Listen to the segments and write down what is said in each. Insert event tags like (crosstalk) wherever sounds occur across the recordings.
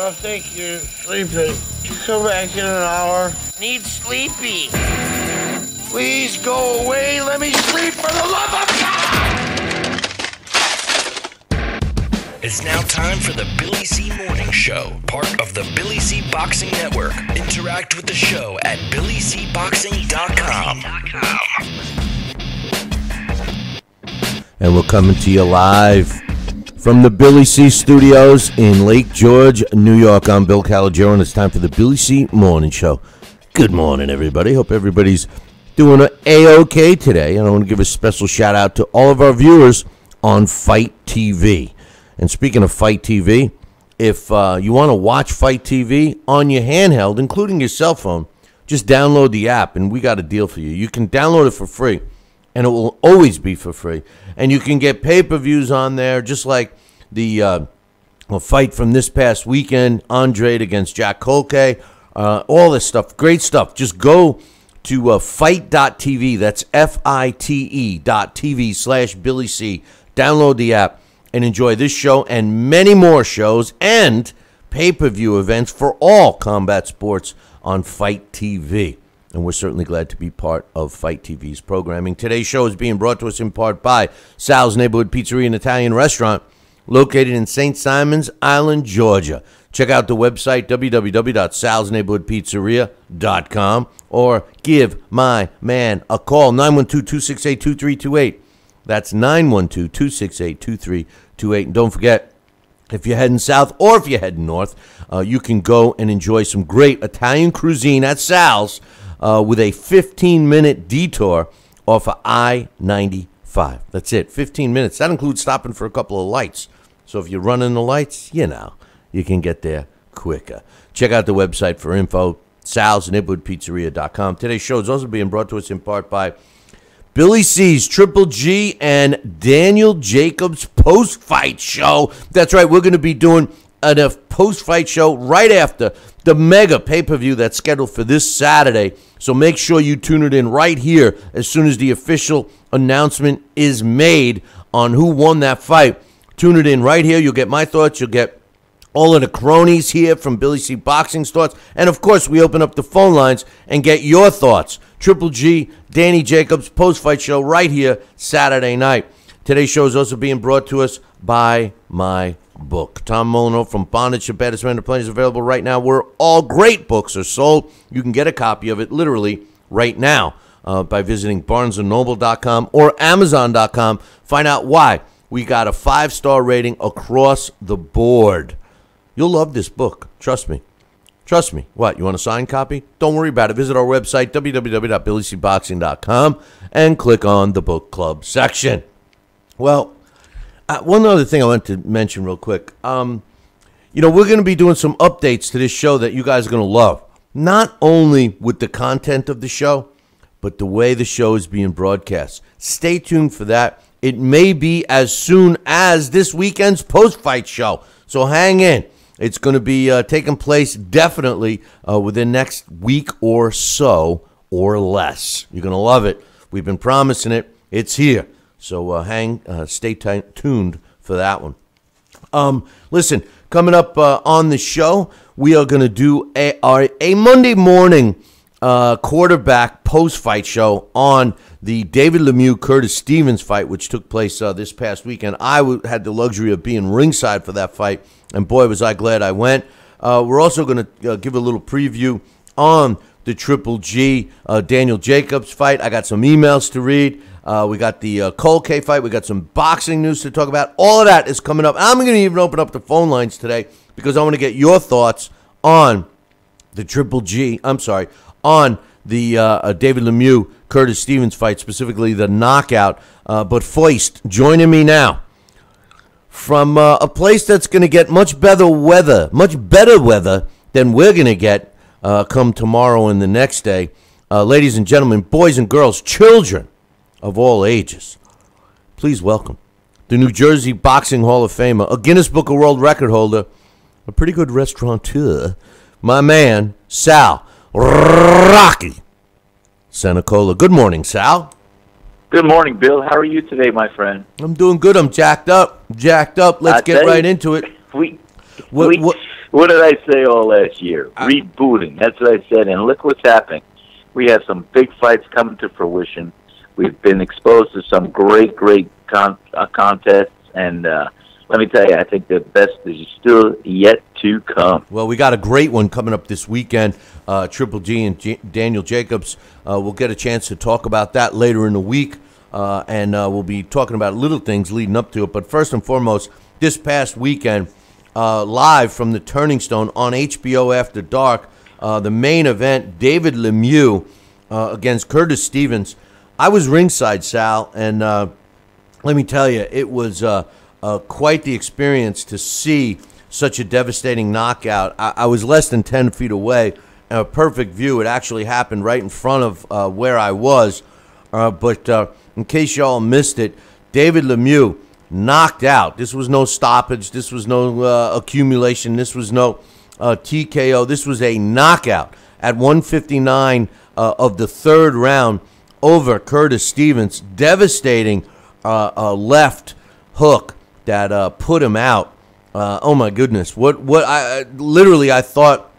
don't think you're sleeping. Come back in an hour. Need sleepy. Please go away. Let me sleep for the love of God! It's now time for the Billy C Morning Show, part of the Billy C Boxing Network. Interact with the show at billycboxing.com. And we're coming to you live from the Billy C Studios in Lake George, New York. I'm Bill Calogero, and it's time for the Billy C Morning Show. Good morning, everybody. Hope everybody's doing a a-okay today. And I want to give a special shout out to all of our viewers on Fight TV. And speaking of Fight TV, if uh, you want to watch Fight TV on your handheld, including your cell phone, just download the app, and we got a deal for you. You can download it for free, and it will always be for free. And you can get pay per views on there, just like the uh, fight from this past weekend, Andre against Jack Culcay, uh, all this stuff. Great stuff. Just go to uh, fight.tv. That's F I T E dot TV slash Billy C. Download the app and enjoy this show and many more shows and pay per view events for all combat sports on Fight TV. And we're certainly glad to be part of Fight TV's programming. Today's show is being brought to us in part by Sal's Neighborhood Pizzeria and Italian Restaurant, located in St. Simons Island, Georgia. Check out the website, www.salsneighborhoodpizzeria.com, or give my man a call, 912 268 2328. That's 912 268 2328. And don't forget, if you're heading south or if you're heading north, uh, you can go and enjoy some great Italian cuisine at Sal's uh, with a 15 minute detour off of I 95. That's it, 15 minutes. That includes stopping for a couple of lights. So if you're running the lights, you know, you can get there quicker. Check out the website for info, salsneighborhoodpizzeria.com. Today's show is also being brought to us in part by Billy C's Triple G and Daniel Jacobs post fight show. That's right, we're going to be doing a post fight show right after the mega pay per view that's scheduled for this Saturday. So make sure you tune it in right here as soon as the official announcement is made on who won that fight. Tune it in right here. You'll get my thoughts. You'll get all of the cronies here from Billy C Boxing's thoughts. And of course, we open up the phone lines and get your thoughts. Triple G, Danny Jacobs, post fight show right here Saturday night. Today's show is also being brought to us by my book. Tom Molino from Bondage to Better Surrender Plenty is available right now where all great books are sold. You can get a copy of it literally right now uh, by visiting barnesandnoble.com or amazon.com. Find out why we got a five star rating across the board. You'll love this book. Trust me. Trust me. What? You want a signed copy? Don't worry about it. Visit our website, www.billycboxing.com, and click on the book club section. Well, uh, one other thing I want to mention real quick. Um, you know, we're going to be doing some updates to this show that you guys are going to love. Not only with the content of the show, but the way the show is being broadcast. Stay tuned for that. It may be as soon as this weekend's post fight show. So hang in. It's going to be uh, taking place definitely uh, within next week or so or less. You're going to love it. We've been promising it. It's here. So uh, hang, uh, stay t- tuned for that one. Um, listen, coming up uh, on the show, we are going to do a, our, a Monday morning uh, quarterback post fight show on the David Lemieux Curtis Stevens fight, which took place uh, this past weekend. I w- had the luxury of being ringside for that fight, and boy, was I glad I went. Uh, we're also going to give a little preview on the Triple G Daniel Jacobs fight. I got some emails to read. Uh, we got the uh, Culcay fight. We got some boxing news to talk about. All of that is coming up. I'm going to even open up the phone lines today because I want to get your thoughts on the Triple G. I'm sorry, on the uh, uh, David Lemieux Curtis Stevens fight, specifically the knockout. Uh, but Foist joining me now from uh, a place that's going to get much better weather, much better weather than we're going to get come tomorrow and the next day. Ladies and gentlemen, boys and girls, children of all ages, please welcome the New Jersey Boxing Hall of Famer, a Guinness Book of World Record holder, a pretty good restaurateur, my man, Sal Rocky Cencola. Good morning, Sal. Good morning, Bill. How are you today, my friend? I'm doing good. I'm jacked up. Jacked up. Let's I get right you, into it. (laughs) We What, we, what, what did I say all last year? Rebooting. That's what I said. And look what's happening. We have some big fights coming to fruition. We've been exposed to some great, great con- uh, contests. And uh, let me tell you, I think the best is still yet to come. Well, we got a great one coming up this weekend. Uh, Triple G and J- Daniel Jacobs. Uh, we'll get a chance to talk about that later in the week, uh, and uh, we'll be talking about little things leading up to it. But first and foremost, this past weekend, uh, live from the Turning Stone on HBO After Dark, uh, the main event, David Lemieux against Curtis Stevens. I was ringside, Sal, and let me tell you, it was quite the experience to see such a devastating knockout. I, I was less than 10 feet away and a perfect view. It actually happened right in front of uh, where I was. Uh, but uh, in case y'all missed it, David Lemieux knocked out. This was no stoppage. This was no uh, accumulation. This was no uh, TKO. This was a knockout at 159 uh, of the third round over Curtis Stevens. Devastating left hook that put him out. oh my goodness! What? What? I literally I thought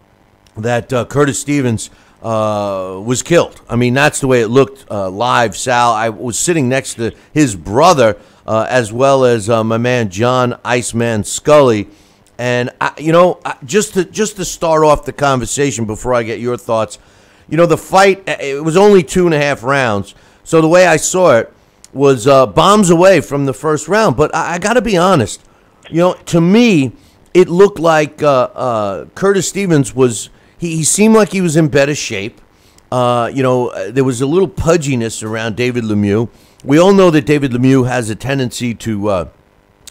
that uh, Curtis Stevens uh, was killed. I mean, that's the way it looked uh, live. Sal, I was sitting next to his brother uh, as well as uh, my man John Iceman Scully, and I, you know, just to just to start off the conversation before I get your thoughts, you know, the fight uh, it was only two and a half rounds, so the way I saw it was bombs away from the first round. But I, I got to be honest, you know, to me. It looked like Curtis Stevens was he, he seemed like he was in better shape. Uh, you know, uh, there was a little pudginess around David Lemieux. We all know that David Lemieux has a tendency to uh,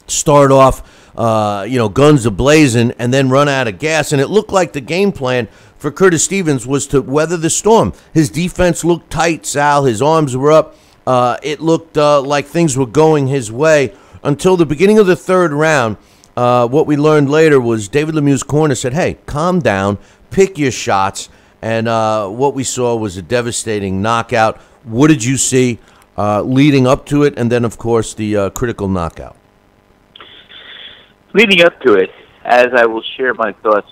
start off, uh, you know, guns a blazing and then run out of gas. And it looked like the game plan for Curtis Stevens was to weather the storm. His defense looked tight, Sal. His arms were up. Uh, it looked uh, like things were going his way until the beginning of the third round. what we learned later was David Lemieux's corner said, "Hey, calm down pick your shots. And uh, what we saw was a devastating knockout. What did you see uh, leading up to it? And then, of course, the uh, critical knockout. Leading up to it, as I will share my thoughts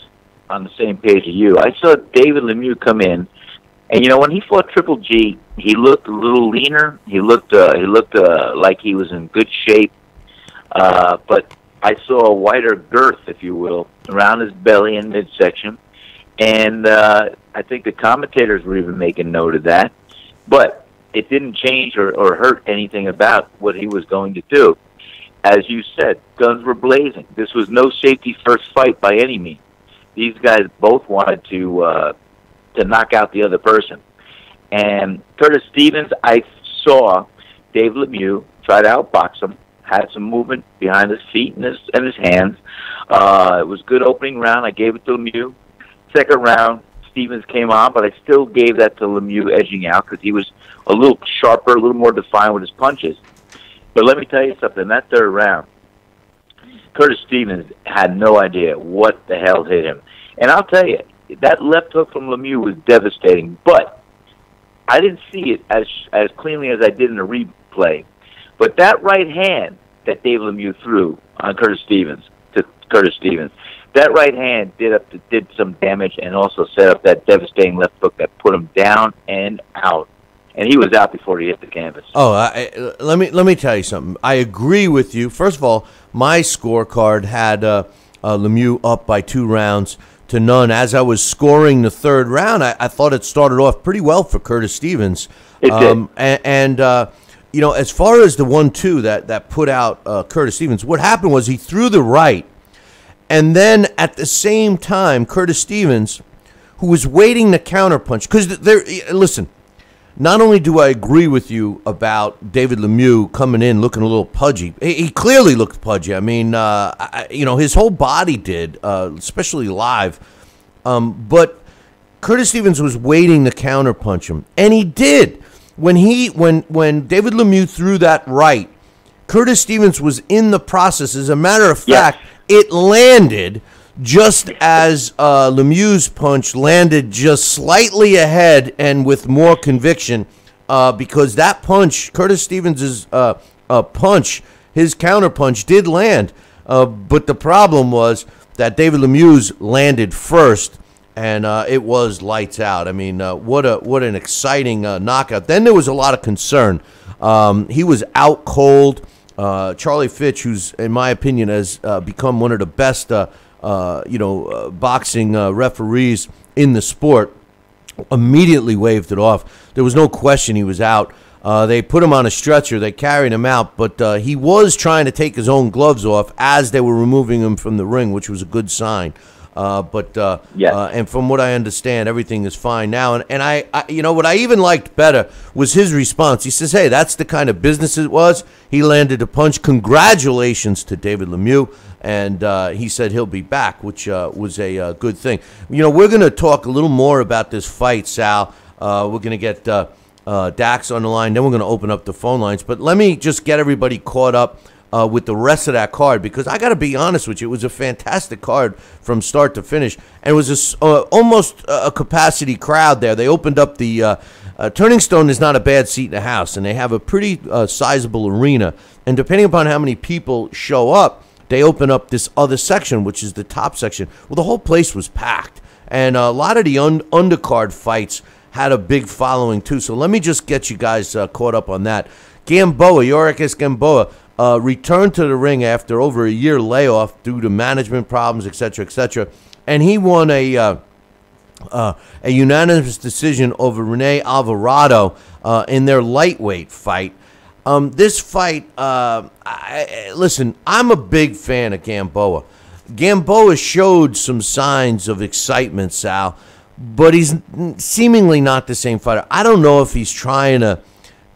on the same page as you, I saw David Lemieux come in. And you know when he fought Triple G, he looked a little leaner. He looked uh, he looked uh, like he was in good shape. Uh, but I saw a wider girth, if you will, around his belly and midsection and uh, I think the commentators were even making note of that. But it didn't change or, or hurt anything about what he was going to do. As you said, guns were blazing. This was no safety first fight by any means. These guys both wanted to uh, to knock out the other person. And Curtis Stevens, I saw Dave Lemieux try to outbox him, had some movement behind his feet and his and his hands. Uh, it was good opening round. I gave it to Lemieux. Second round, Stevens came on, but I still gave that to Lemieux edging out because he was a little sharper, a little more defined with his punches. But let me tell you something. That third round, Curtis Stevens had no idea what the hell hit him. And I'll tell you, that left hook from Lemieux was devastating. But I didn't see it as as cleanly as I did in the replay. But that right hand that Dave Lemieux threw on Curtis Stevens to Curtis Stevens, that right hand did up did some damage and also set up that devastating left hook that put him down and out. And he was out before he hit the canvas. Oh, I, let me let me tell you something. I agree with you. First of all, my scorecard had uh, uh, Lemieux up by two rounds to none. As I was scoring the third round, I, I thought it started off pretty well for Curtis Stevens. It um, did. And, and uh, you know, as far as the one-two that that put out uh, Curtis Stevens, what happened was he threw the right and then at the same time, Curtis Stevens, who was waiting to counterpunch, because there, listen, not only do I agree with you about David Lemieux coming in looking a little pudgy, he, clearly looked pudgy. I mean, uh, I, you know, his whole body did, uh, especially live. Um, but Curtis Stevens was waiting to counterpunch him, and he did. When he when when David Lemieux threw that right, Curtis Stevens was in the process. As a matter of fact, it landed just as uh, Lemieux's punch landed just slightly ahead and with more conviction uh, because that punch, Curtis Stevens' uh, uh, punch, his counter punch did land. Uh, but the problem was that David Lemieux landed first, and uh, it was lights out. I mean, what a what an exciting knockout. Then there was a lot of concern. Um, he was out cold. Charlie Fitch, who's in my opinion has become one of the best, uh, you know, uh, boxing uh, referees in the sport, immediately waved it off. There was no question he was out. Uh, they put him on a stretcher. They carried him out, but uh, he was trying to take his own gloves off as they were removing him from the ring, which was a good sign. Uh, but uh, Yes. uh, and from what I understand, everything is fine now. And and I, I, you know, what I even liked better was his response. He says, "Hey, that's the kind of business it was." He landed a punch. Congratulations to David Lemieux, and uh, he said he'll be back, which uh, was a uh, good thing. You know, we're going to talk a little more about this fight, Sal. Uh, we're going to get. Uh, uh, Dax on the line. Then we're going to open up the phone lines. But let me just get everybody caught up uh, with the rest of that card because I got to be honest with you, it was a fantastic card from start to finish, and it was a uh, almost a capacity crowd there. They opened up the. Uh, uh, Turning Stone is not a bad seat in the house, and they have a pretty uh, sizable arena. And depending upon how many people show up, they open up this other section, which is the top section. Well, the whole place was packed, and a lot of the un- undercard fights had a big following too. So let me just get you guys uh, caught up on that. Gamboa, Yuriorkis Gamboa, uh, returned to the ring after over a year layoff due to management problems, etc., etc., and he won a. Uh, uh, a unanimous decision over Rene Alvarado uh, in their lightweight fight. Um, this fight, uh, I, listen, I'm a big fan of Gamboa. Gamboa showed some signs of excitement, Sal, but he's seemingly not the same fighter. I don't know if he's trying to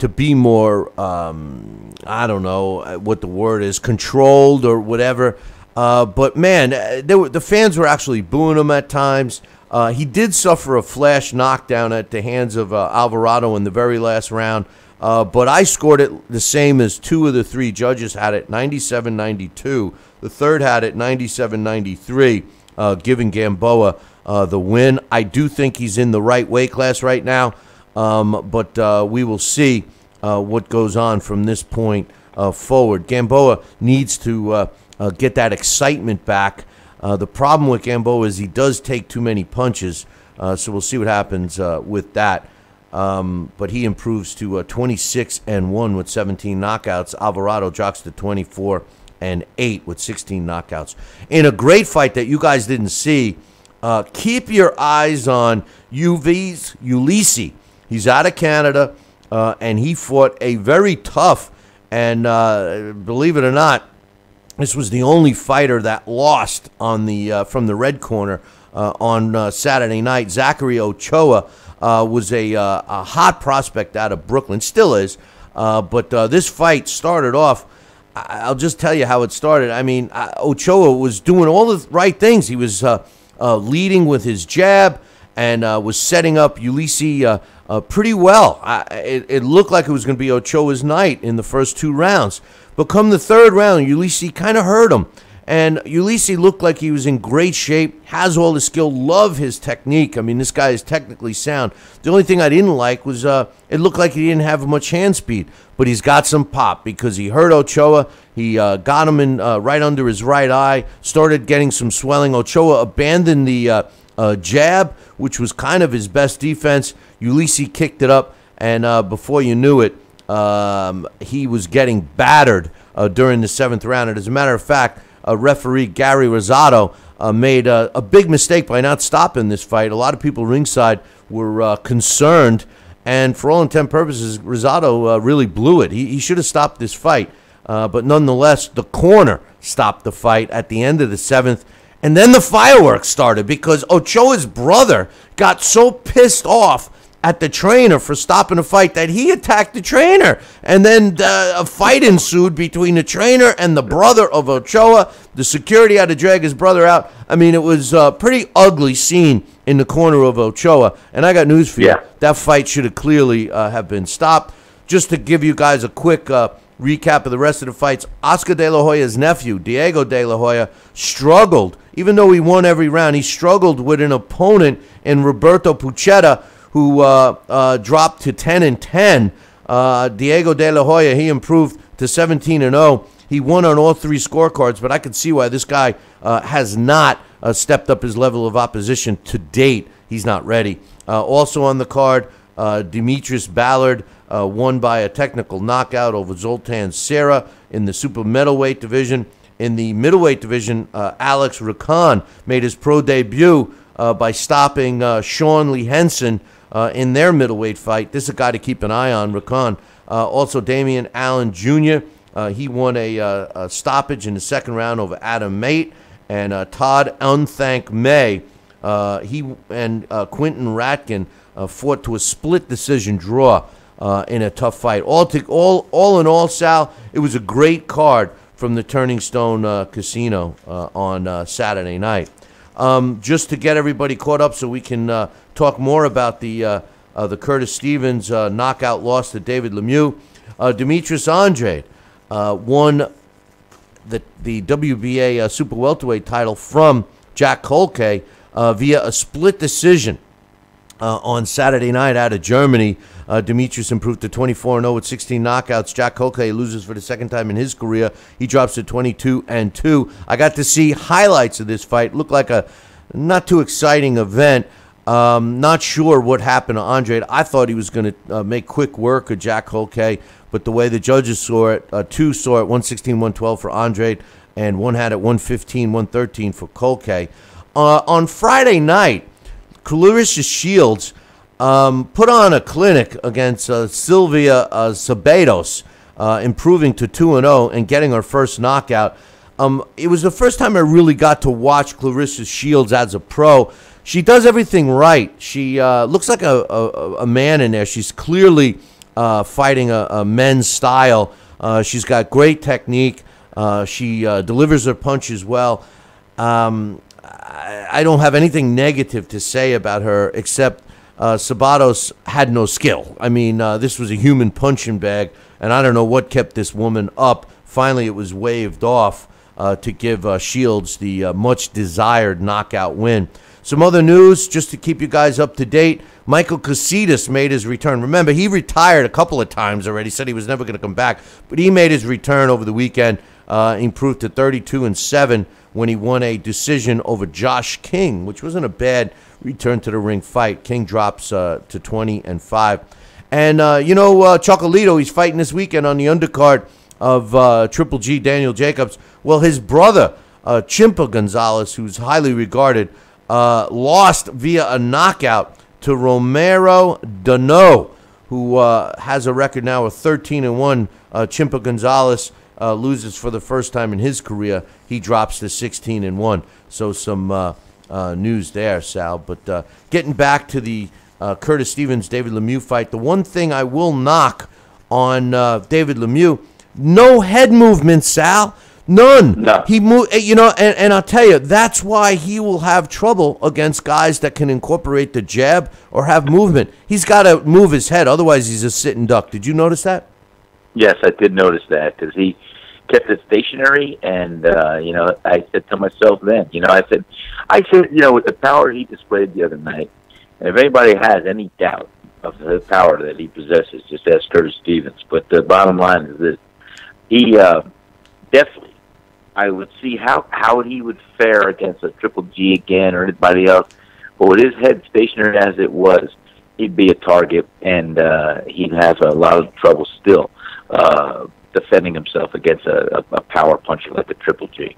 to be more, um, I don't know uh, what the word is, controlled or whatever. Uh, but man, uh, were, the fans were actually booing him at times. Uh, he did suffer a flash knockdown at the hands of uh, Alvarado in the very last round. Uh, but I scored it the same as two of the three judges had it 97 92. The third had it 97 93, uh, giving Gamboa the win. I do think he's in the right weight class right now, um, but uh, we will see uh, what goes on from this point uh, forward. Gamboa needs to uh, uh, get that excitement back. Uh, the problem with Gamboa is he does take too many punches, so we'll see what happens with that. Um, but he improves to uh, 26 and 1 with 17 knockouts. Alvarado drops to 24 and 8 with 16 knockouts. In a great fight that you guys didn't see, keep your eyes on UV's Ulysses. He's out of Canada, uh, and he fought a very tough and, uh, believe it or not, this was the only fighter that lost on the uh, from the red corner uh, on uh, Saturday night. Zachary Ochoa was a, a hot prospect out of Brooklyn, still is. But this fight started off. I'll just tell you how it started. I mean, Ochoa was doing all the right things. He was uh, uh, leading with his jab and uh, was setting up Ulysses uh, uh, pretty well. I, it, it looked like it was going to be Ochoa's night in the first two rounds. But come the third round, Ulysses kind of hurt him. And Ulysses looked like he was in great shape, has all the skill, love his technique. I mean, this guy is technically sound. The only thing I didn't like was uh, it looked like he didn't have much hand speed, but he's got some pop because he hurt Ochoa. He uh, got him in uh, right under his right eye, started getting some swelling. Ochoa abandoned the uh, jab, which was kind of his best defense. Ulysses kicked it up, and uh, before you knew it, um, he was getting battered uh, during the seventh round. And as a matter of fact, uh, referee Gary Rosato uh, made a, a big mistake by not stopping this fight. A lot of people ringside were uh, concerned, and for all intent purposes, Rosato really blew it. He, he should have stopped this fight, but nonetheless, the corner stopped the fight at the end of the seventh. And then the fireworks started because Ochoa's brother got so pissed off at the trainer for stopping the fight that he attacked the trainer. And then uh, a fight ensued between the trainer and the brother of Ochoa. The security had to drag his brother out. I mean, it was a pretty ugly scene in the corner of Ochoa. And I got news for you. Yeah. That fight should have clearly uh, have been stopped. Just to give you guys a quick uh, recap of the rest of the fights, Oscar De La Hoya's nephew, Diego De La Hoya, struggled. Even though he won every round, he struggled with an opponent in Roberto Pucheta, who uh, uh, dropped to 10 and 10. Uh, Diego De La Hoya, he improved to 17 and 0. He won on all three scorecards, but I can see why this guy uh, has not uh, stepped up his level of opposition to date. He's not ready. Uh, also on the card, Demetrius Ballard uh, won by a technical knockout over Zoltan Serra in the super middleweight division. In the middleweight division, uh, Alex Rakan made his pro debut uh, by stopping uh, Sean Lee Henson uh, in their middleweight fight. This is a guy to keep an eye on, Rakan. Uh, also, Damian Allen Jr. He won a, a stoppage in the second round over Adam Mate. And Todd Unthank May, he and Quinton Rankin fought to a split decision draw uh, in a tough fight. All, to, all, all in all, Sal, it was a great card from the Turning Stone uh, Casino uh, on uh, Saturday night. Um, just to get everybody caught up so we can talk more about the, the Curtis Stevens knockout loss to David Lemieux, Demetrius Andrade uh, won the, the WBA super welterweight title from Jack Culcay via a split decision uh, on Saturday night out of Germany. Uh, Demetrius improved to 24 0 with 16 knockouts. Jack Culcay loses for the second time in his career. He drops to 22 and 2. I got to see highlights of this fight. Looked like a not too exciting event. Um, not sure what happened to Andre. I thought he was going to uh, make quick work of Jack Culcay, but the way the judges saw it, uh, two saw it 116 112 for Andre, and one had it 115 113 for Culcay. Uh, on Friday night, Claressa Shields um, put on a clinic against uh, Sylvia uh, Szabados, uh, improving to 2 0 and getting her first knockout. Um, it was the first time I really got to watch Claressa Shields as a pro. She does everything right. She uh, looks like a, a, a man in there. She's clearly uh, fighting a, a men's style. Uh, she's got great technique. She delivers her punches well. Um, I, I don't have anything negative to say about her except uh, Szabados had no skill. I mean, uh, this was a human punching bag, and I don't know what kept this woman up. Finally, it was waved off uh, to give uh, Shields the uh, much desired knockout win. Some other news, just to keep you guys up to date. Michael Katsidis made his return. Remember, he retired a couple of times already. Said he was never going to come back, but he made his return over the weekend. Uh, improved to 32 and seven when he won a decision over Josh King, which wasn't a bad return to the ring fight. King drops uh, to 20 and five. And uh, you know, uh, Chocolito, he's fighting this weekend on the undercard of uh, Triple G Daniel Jacobs. Well, his brother, uh, Chimpa Gonzalez, who's highly regarded, uh, lost via a knockout to Romero Duno, who uh, has a record now of 13 and 1. Uh, Chimpa Gonzalez uh, loses for the first time in his career. He drops to 16 and 1. So some uh, uh, news there, Sal. But uh, getting back to the uh, Curtis Stevens David Lemieux fight, the one thing I will knock on uh, David Lemieux, no head movement, Sal. None. No. He moved, you know, and, and I'll tell you, that's why he will have trouble against guys that can incorporate the jab or have movement. He's got to move his head, otherwise he's a sitting duck. Did you notice that? Yes, I did notice that because he kept it stationary, and uh, you know, I said to myself then, you know, I said, I said, you know, with the power he displayed the other night, if anybody has any doubt of the power that he possesses, just ask Curtis Stevens. But the bottom line is this: he uh, definitely, I would see how how he would fare against a Triple G again or anybody else. But with his head stationary as it was, he'd be a target, and uh, he'd have a lot of trouble still uh, defending himself against a, a, power puncher like the Triple G.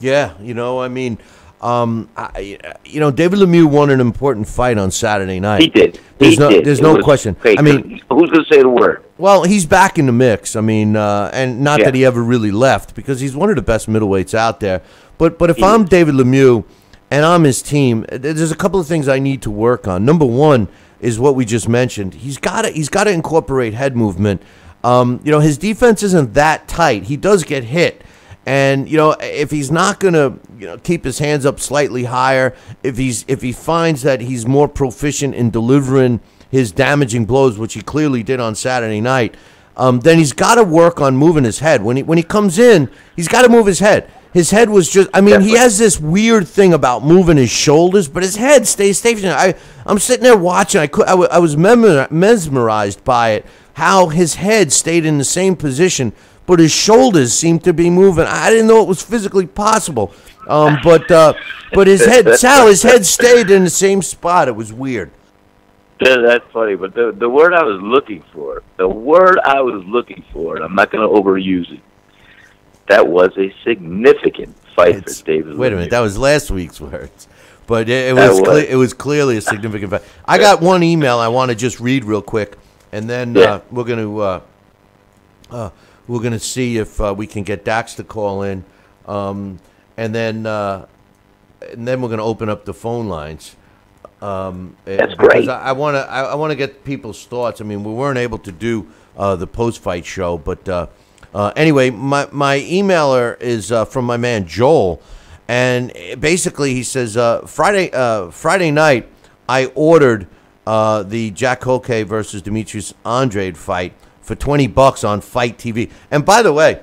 Yeah, you know, I mean, um, I, you know, David Lemieux won an important fight on Saturday night. He did. There's he no, did. there's It no question. I mean, who's going to say the word? well, he's back in the mix. I mean, uh, and not Yeah. that he ever really left because he's one of the best middleweights out there. But but if He I'm is. David Lemieux and I'm his team, there's a couple of things I need to work on. Number one is what we just mentioned. He's got to he's got to incorporate head movement. Um, you know, his defense isn't that tight. He does get hit. And you know, if he's not gonna, you know, keep his hands up slightly higher, if he's if he finds that he's more proficient in delivering his damaging blows, which he clearly did on Saturday night, um, then he's got to work on moving his head. When he when he comes in, he's got to move his head. His head was just, I mean, he has this weird thing about moving his shoulders, but his head stays stationary. I, I'm sitting there watching. I, could, I, was memor- mesmerized by it, how his head stayed in the same position but his shoulders seemed to be moving. I didn't know it was physically possible. Um, but uh, but his head, Sal, his head stayed in the same spot. It was weird. Yeah, that's funny, but the the word I was looking for, the word I was looking for, and I'm not going to overuse it. That was a significant fight It's- for David. Wait a minute, that was last week's words, but it, it was was. cle- it was clearly a significant fight. I got one email I want to just read real quick, and then Yeah. uh, we're gonna uh, uh, we're gonna see if uh, we can get Dax to call in, um, and then uh, and then we're gonna open up the phone lines. Um, eh, That's great. I want to I, want to get people's thoughts. I mean, we weren't able to do uh, the post fight show, but uh, uh, anyway, my my emailer is uh, from my man Joel, and eh, basically he says uh, Friday uh, Friday night I ordered uh, the Jack Culcay versus Demetrius Andrade fight for twenty bucks on Fight TV. And by the way,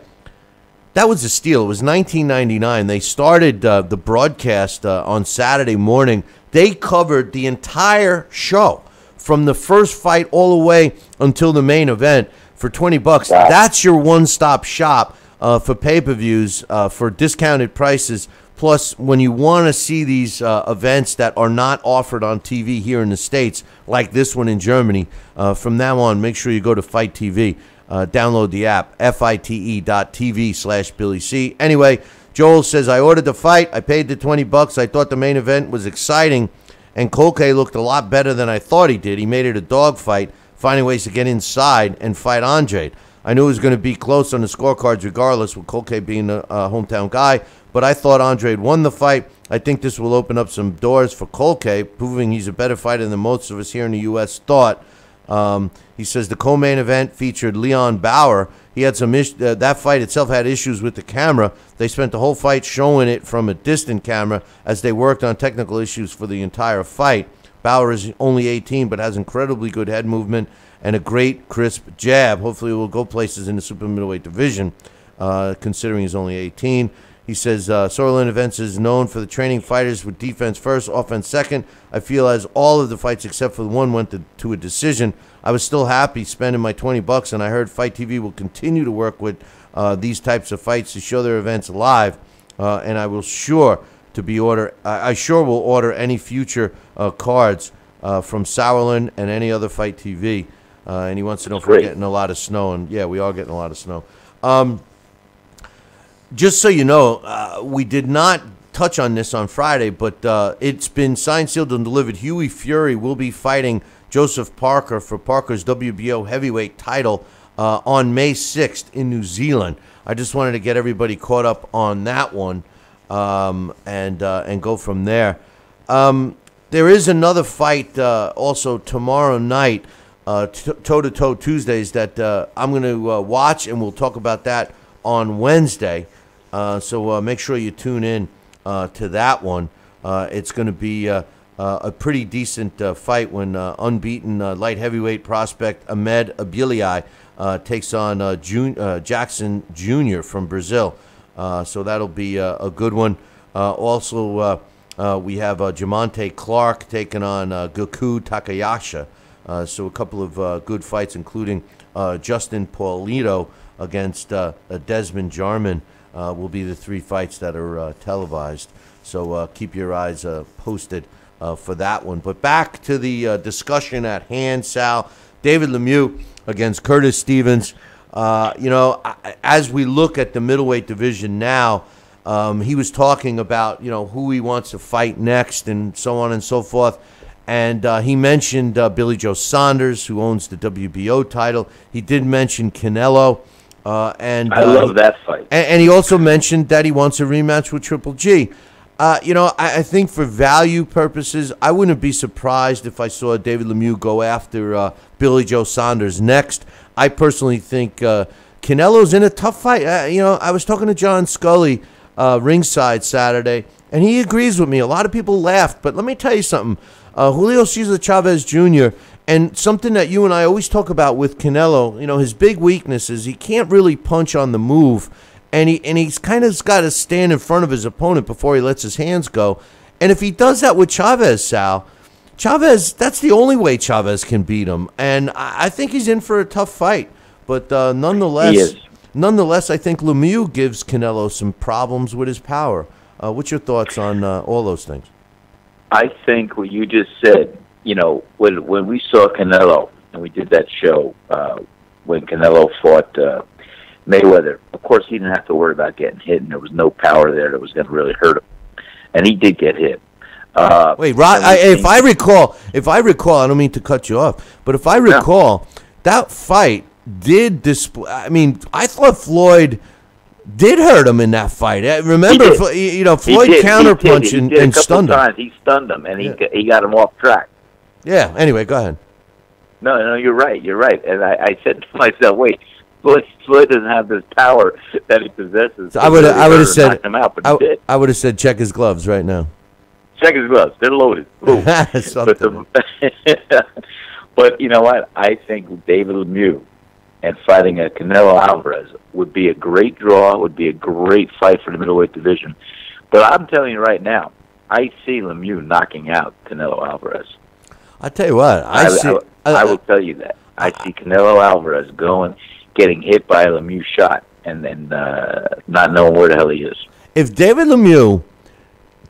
that was a steal. It was 1999. They started uh, the broadcast uh, on Saturday morning. They covered the entire show from the first fight all the way until the main event for 20 bucks. That's your one-stop shop uh, for pay-per-views uh, for discounted prices. Plus, when you want to see these uh, events that are not offered on TV here in the States, like this one in Germany, uh, from now on, make sure you go to Fight TV. Uh, download the app, F-I-T-E dot TV slash Billy C. Anyway, Joel says, I ordered the fight. I paid the 20 bucks. I thought the main event was exciting, and Culcay looked a lot better than I thought he did. He made it a dogfight, finding ways to get inside and fight Andre. I knew it was going to be close on the scorecards regardless, with Culcay being a, a hometown guy, but I thought Andre had won the fight. I think this will open up some doors for Culcay, proving he's a better fighter than most of us here in the U.S. thought. Um, he says the co-main event featured Leon Bauer. He had some is- uh, that fight itself had issues with the camera. They spent the whole fight showing it from a distant camera as they worked on technical issues for the entire fight. Bauer is only 18 but has incredibly good head movement and a great crisp jab. Hopefully, will go places in the super middleweight division, uh, considering he's only 18. He says uh, Sauerland Events is known for the training fighters with defense first, offense second. I feel as all of the fights except for the one went to, to a decision. I was still happy spending my 20 bucks, and I heard Fight TV will continue to work with uh, these types of fights to show their events live. Uh, and I will sure to be order. I, I sure will order any future uh, cards uh, from Sauerland and any other Fight TV. Uh, and he wants to know if we're getting a lot of snow, and yeah, we are getting a lot of snow. Um, just so you know, uh, we did not touch on this on Friday, but uh, it's been signed, sealed, and delivered. Hughie Fury will be fighting Joseph Parker for Parker's WBO heavyweight title uh, on May 6th in New Zealand. I just wanted to get everybody caught up on that one um, and uh, and go from there. Um, there is another fight uh, also tomorrow night, toe to toe Tuesdays, that uh, I'm going to watch, and we'll talk about that on Wednesday. Uh, so uh, make sure you tune in uh, to that one. It's going to be a pretty decent fight when unbeaten light heavyweight prospect Ahmed Elbiali takes on Jun- uh, Jackson Jr. from Brazil. So that'll be a good one. Also, uh, we have uh, Jamontay Clark taking on uh, Goku Takayasha. Uh, so a couple of good fights, including Justin Paulito against Desmond Jarman, uh, will be the three fights that are uh, televised. So uh, keep your eyes uh, posted uh, for that one. But back to the uh, discussion at hand, Sal. David Lemieux against Curtis Stevens. You know, as we look at the middleweight division now, um, he was talking about you know who he wants to fight next and so on and so forth. And uh, he mentioned uh, Billy Joe Saunders, who owns the WBO title. He did mention Canelo, uh, and I uh, love he- that fight. and, and he also mentioned that he wants a rematch with Triple G. Uh, you know, I, I think for value purposes, I wouldn't be surprised if I saw David Lemieux go after uh, Billy Joe Saunders next. I personally think uh, Canelo's in a tough fight. Uh, you know, I was talking to John Scully uh, ringside Saturday, and he agrees with me. A lot of people laughed, but let me tell you something. Uh, Julio Cesar Chavez Jr. and something that you and I always talk about with Canelo, you know, his big weakness is he can't really punch on the move, and he and he's kind of got to stand in front of his opponent before he lets his hands go. And if he does that with Chavez, Sal, Chavez, that's the only way Chavez can beat him, and I, I think he's in for a tough fight. But uh, nonetheless, nonetheless, I think Lemieux gives Canelo some problems with his power. Uh, what's your thoughts on uh, all those things? I think what you just said. You know, when when we saw Canelo and we did that show uh, when Canelo fought uh, Mayweather. Of course, he didn't have to worry about getting hit, and there was no power there that was going to really hurt him. And he did get hit. Uh, Wait, Rod, I, if I recall, if I recall, I don't mean to cut you off, but if I recall, that fight did display. I mean, I thought Floyd did hurt him in that fight. I remember, did. You know, Floyd counterpunched and, and stunned him. times. He stunned him, and he Yeah. got- he got him off track. Yeah. Anyway, go ahead. No, no, you're right. You're right. And I, I said to myself, wait, Floyd, Floyd doesn't have this power that he possesses. I would, I would have said, him out, but I. I would have said, check his gloves right now. Check his gloves; they're loaded. (laughs) But, the, (laughs) but you know what? I think David Lemieux and fighting a Canelo Alvarez would be a great draw. Would be a great fight for the middleweight division. But I'm telling you right now, I see Lemieux knocking out Canelo Alvarez. I tell you what, I, I, see. I, I will tell you that. I see Canelo Alvarez going, getting hit by a Lemieux shot, and then uh, not knowing where the hell he is. if David Lemieux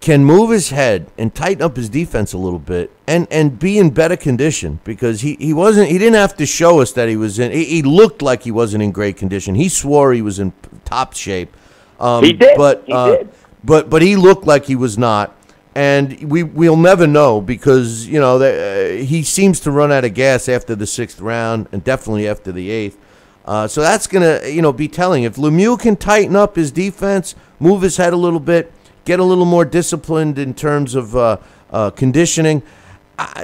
can move his head and tighten up his defense a little bit and, and be in better condition because he, he wasn't he didn't have to show us that he was in he, he looked like he wasn't in great condition he swore he was in top shape um, He did. but He uh, did. but but he looked like he was not and we we'll never know because you know that, uh, he seems to run out of gas after the sixth round and definitely after the eighth uh, so that's gonna, you know, be telling. If Lemieux can tighten up his defense, move his head a little bit, get a little more disciplined in terms of uh, uh, conditioning,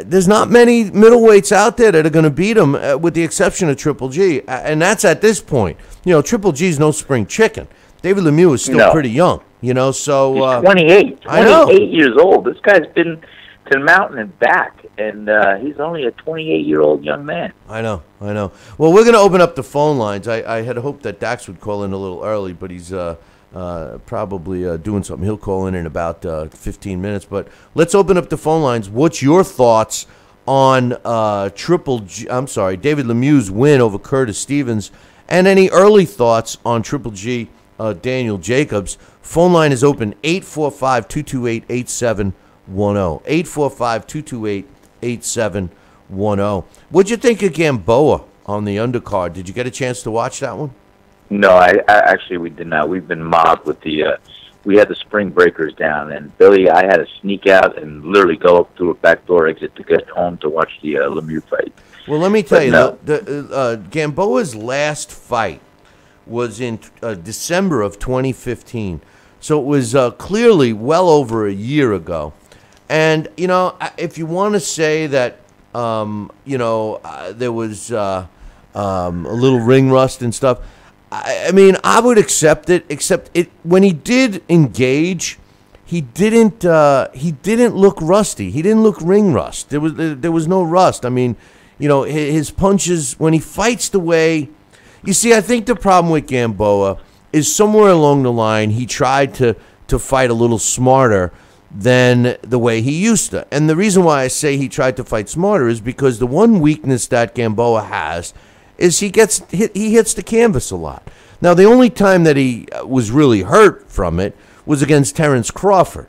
there's not many middleweights out there that are going to beat him, uh, with the exception of Triple G, and that's at this point. You know, Triple G's no spring chicken. David Lemieux is still No. pretty young. You know, so He's uh, 28. I know. 28 years old. This guy's been to the mountain and back, and uh, he's only a 28 year old young man. I know, I know. Well, we're going to open up the phone lines. I, I had hoped that Dax would call in a little early, but he's uh, uh, probably uh, doing something. He'll call in in about uh, 15 minutes. But let's open up the phone lines. What's your thoughts on uh, Triple G? I'm sorry, David Lemieux's win over Curtis Stevens, and any early thoughts on Triple G, uh, Daniel Jacobs? Phone line is open 845 228 8710. 845 228 8710. What'd you think of Gamboa on the undercard? Did you get a chance to watch that one? No, I, I actually we did not. We've been mobbed with the. Uh, we had the spring breakers down, and Billy, I had to sneak out and literally go up through a back door exit to get home to watch the uh, Lemieux fight. Well, let me tell But you, no. the, the, uh, Gamboa's last fight was in uh, December of 2015. So it was uh, clearly well over a year ago. And, you know, if you want to say that, um, you know, uh, there was uh, um, a little ring rust and stuff, I, I mean, I would accept it, except it when he did engage, he didn't uh, he didn't look rusty. He didn't look ring rust. There was there, was no rust. I mean, you know, his punches when he fights the way. You see, I think the problem with Gamboa is somewhere along the line he tried to to fight a little smarter than the way he used to. And the reason why I say he tried to fight smarter is because the one weakness that Gamboa has is he gets he hits the canvas a lot. Now, the only time that he uh, was really hurt from it was against Terrence Crawford.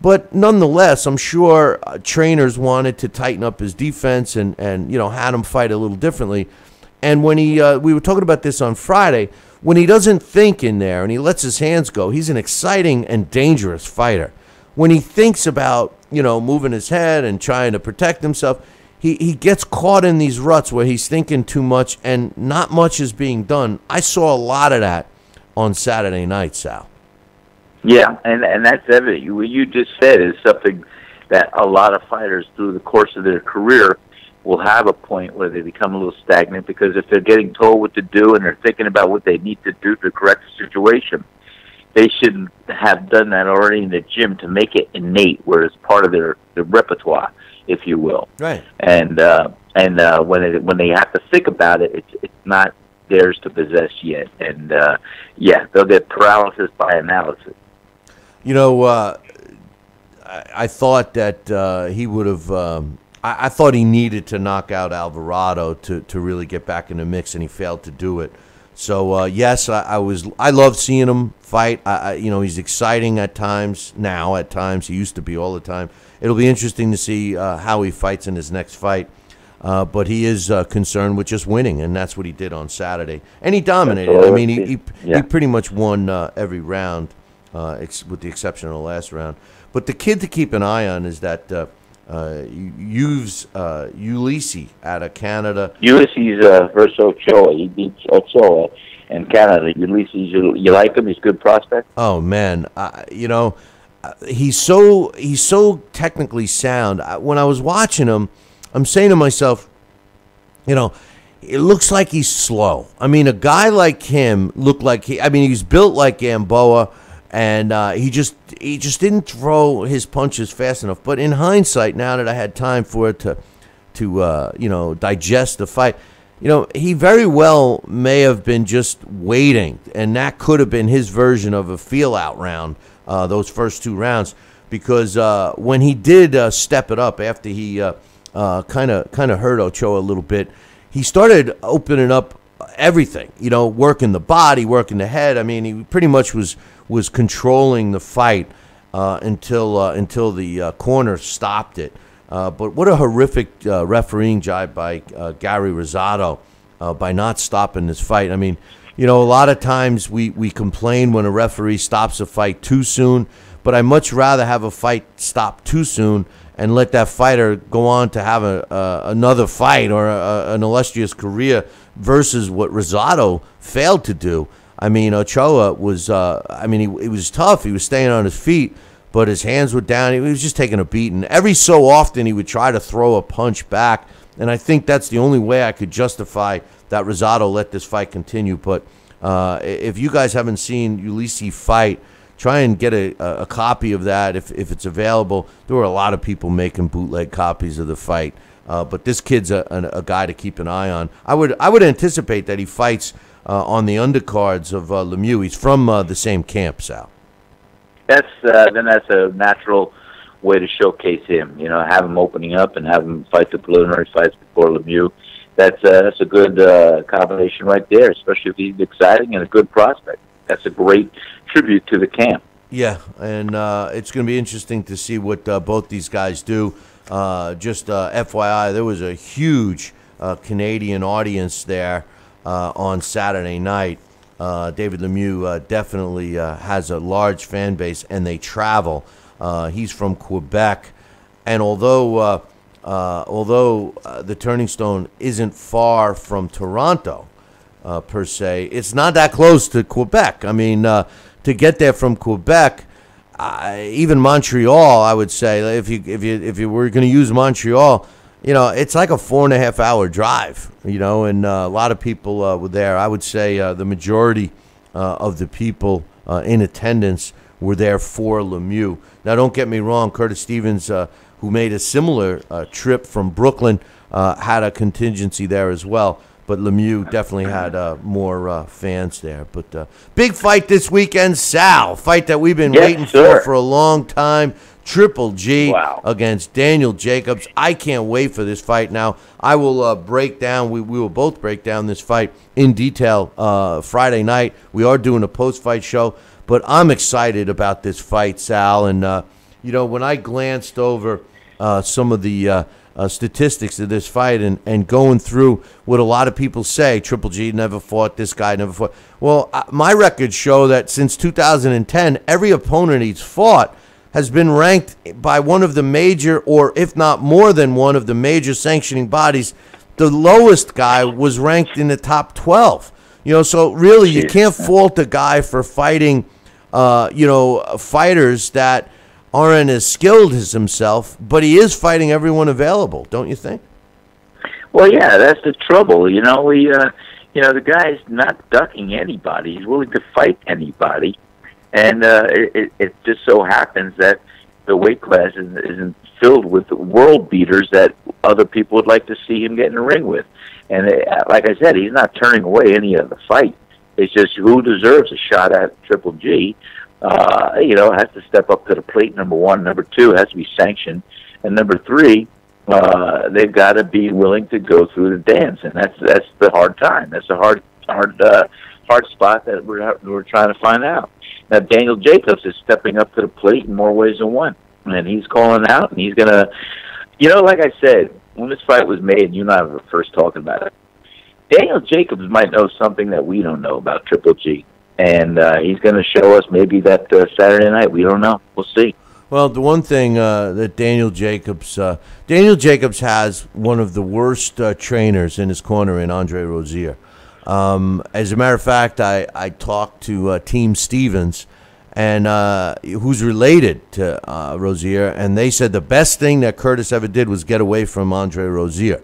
But nonetheless, I'm sure uh, trainers wanted to tighten up his defense and, and you know had him fight a little differently. And when he uh, we were talking about this on Friday, when he doesn't think in there and he lets his hands go, he's an exciting and dangerous fighter. When he thinks about you know moving his head and trying to protect himself, he, he gets caught in these ruts where he's thinking too much and not much is being done. I saw a lot of that on Saturday night, Sal. Yeah, and and that's evident. What you just said is something that a lot of fighters through the course of their career will have a point where they become a little stagnant because if they're getting told what to do and they're thinking about what they need to do to correct the situation, they should have done that already in the gym to make it innate, where it's part of their, their repertoire, if you will. Right. And uh, and uh, when it, when they have to think about it, it's it's not theirs to possess yet. And uh, yeah, they'll get paralysis by analysis. You know, uh, I, I thought that uh, he would have. Um, I, I thought he needed to knock out Alvarado to, to really get back in the mix, and he failed to do it. So uh, yes, I, I was. I love seeing him fight. I, I, you know, he's exciting at times. Now, at times, he used to be all the time. It'll be interesting to see uh, how he fights in his next fight. Uh, but he is uh, concerned with just winning, and that's what he did on Saturday. And he dominated. I mean, he he, Yeah. he pretty much won uh, every round, uh, ex- with the exception of the last round. But the kid to keep an eye on is that uh, uh, uh, Ulysses out of Canada. Ulysses uh, versus Ochoa. He beats Ochoa in Canada. Ulysses, you, you like him? He's a good prospect. Oh man, uh, you know, he's so he's so technically sound. When I was watching him, I'm saying to myself, you know, it looks like he's slow. I mean, a guy like him looked like he. I mean, he's built like Gamboa, and uh, he just he just didn't throw his punches fast enough. But in hindsight, now that I had time for it to to uh, you know digest the fight. You know, he very well may have been just waiting, and that could have been his version of a feel out round, uh, those first two rounds, because uh, when he did uh, step it up after he kind of kind of hurt Ochoa a little bit, he started opening up everything. You know, working the body, working the head. I mean, he pretty much was was controlling the fight uh, until uh, until the uh, corner stopped it. But what a horrific refereeing job by Gary Rosato by not stopping this fight. I mean, you know, a lot of times we, we complain when a referee stops a fight too soon, but I much rather have a fight stop too soon and let that fighter go on to have a, another fight or a, an illustrious career versus what Rosato failed to do. I mean, Ochoa was, uh, I mean, he, he was tough. He was staying on his feet, but his hands were down. He was just taking a beating. Every so often, he would try to throw a punch back, and I think that's the only way I could justify that Rosato let this fight continue. But uh, if you guys haven't seen Ulysses fight, try and get a, a, copy of that if, if it's available. There were a lot of people making bootleg copies of the fight. Uh, but this kid's a, a, a guy to keep an eye on. I would I would anticipate that he fights uh, on the undercards of uh, Lemieux. He's from uh, the same camp, Sal. That's uh, then that's a natural way to showcase him. You know, have him opening up and have him fight the preliminary fights before Lemieux. That's uh, that's a good uh, combination right there, especially if he's exciting and a good prospect. That's a great tribute to the camp. Yeah, and uh, it's going to be interesting to see what uh, both these guys do. Uh, just uh, FYI, there was a huge uh, Canadian audience there on Saturday night. David Lemieux definitely has a large fan base, and they travel. He's from Quebec, and although uh, although uh, the Turning Stone isn't far from Toronto, uh, per se. It's not that close to Quebec. I mean, uh, to get there from Quebec, even Montreal, I would say, if you if you if you were going to use Montreal, you know, it's like a four and a half hour drive. You know, and uh, a lot of people uh, were there. I would say the majority of the people in attendance were there for Lemieux. Now, don't get me wrong, Curtis Stevens, who made a similar uh, trip from Brooklyn, uh, had a contingency there as well. But Lemieux definitely had uh, more uh, fans there. But uh, big fight this weekend, Sal. Fight that we've been Yes, waiting sir. for for a long time. Triple G Wow. against Daniel Jacobs. I can't wait for this fight. Now I will uh, break down. We, we will both break down this fight in detail uh, Friday night. We are doing a post-fight show, but I'm excited about this fight, Sal. And uh, you know, when I glanced over uh, some of the uh, uh, statistics of this fight and, and going through what a lot of people say, Triple G never fought, this guy never fought. Well, uh, my records show that since 2010, every opponent he's fought has been ranked by one of the major, or if not more than one of the major sanctioning bodies. The lowest guy was ranked in the top 12. You know, so really you can't fault a guy for fighting, uh, you know, fighters that aren't as skilled as himself, but he is fighting everyone available, don't you think? Well, yeah, that's the trouble. You know, we, uh, you know, the guy's not ducking anybody. He's willing to fight anybody, and uh, it, it- it just so happens that the weight class isn't, isn't filled with world beaters that other people would like to see him get in the ring with. And uh, like I said, he's not turning away any of the fight. It's just who deserves a shot at Triple G. Uh, you know, has to step up to the plate. Number one, number two has to be sanctioned, and number three, uh, they've got to be willing to go through the dance, and that's that's the hard time. That's the hard hard uh, hard spot that we're we're trying to find out. Now Daniel Jacobs is stepping up to the plate in more ways than one, and he's calling out, and he's gonna, you know, like I said, when this fight was made, you and I were first talking about it. Daniel Jacobs might know something that we don't know about Triple G, and uh, he's going to show us maybe that uh, Saturday night. We don't know. We'll see. Well, the one thing uh, that Daniel Jacobs, uh, Daniel Jacobs has one of the worst uh, trainers in his corner in Andre Rozier. Um, as a matter of fact, I, I talked to uh, Team Stevens, and who's related to Rozier, and they said the best thing that Curtis ever did was get away from Andre Rozier,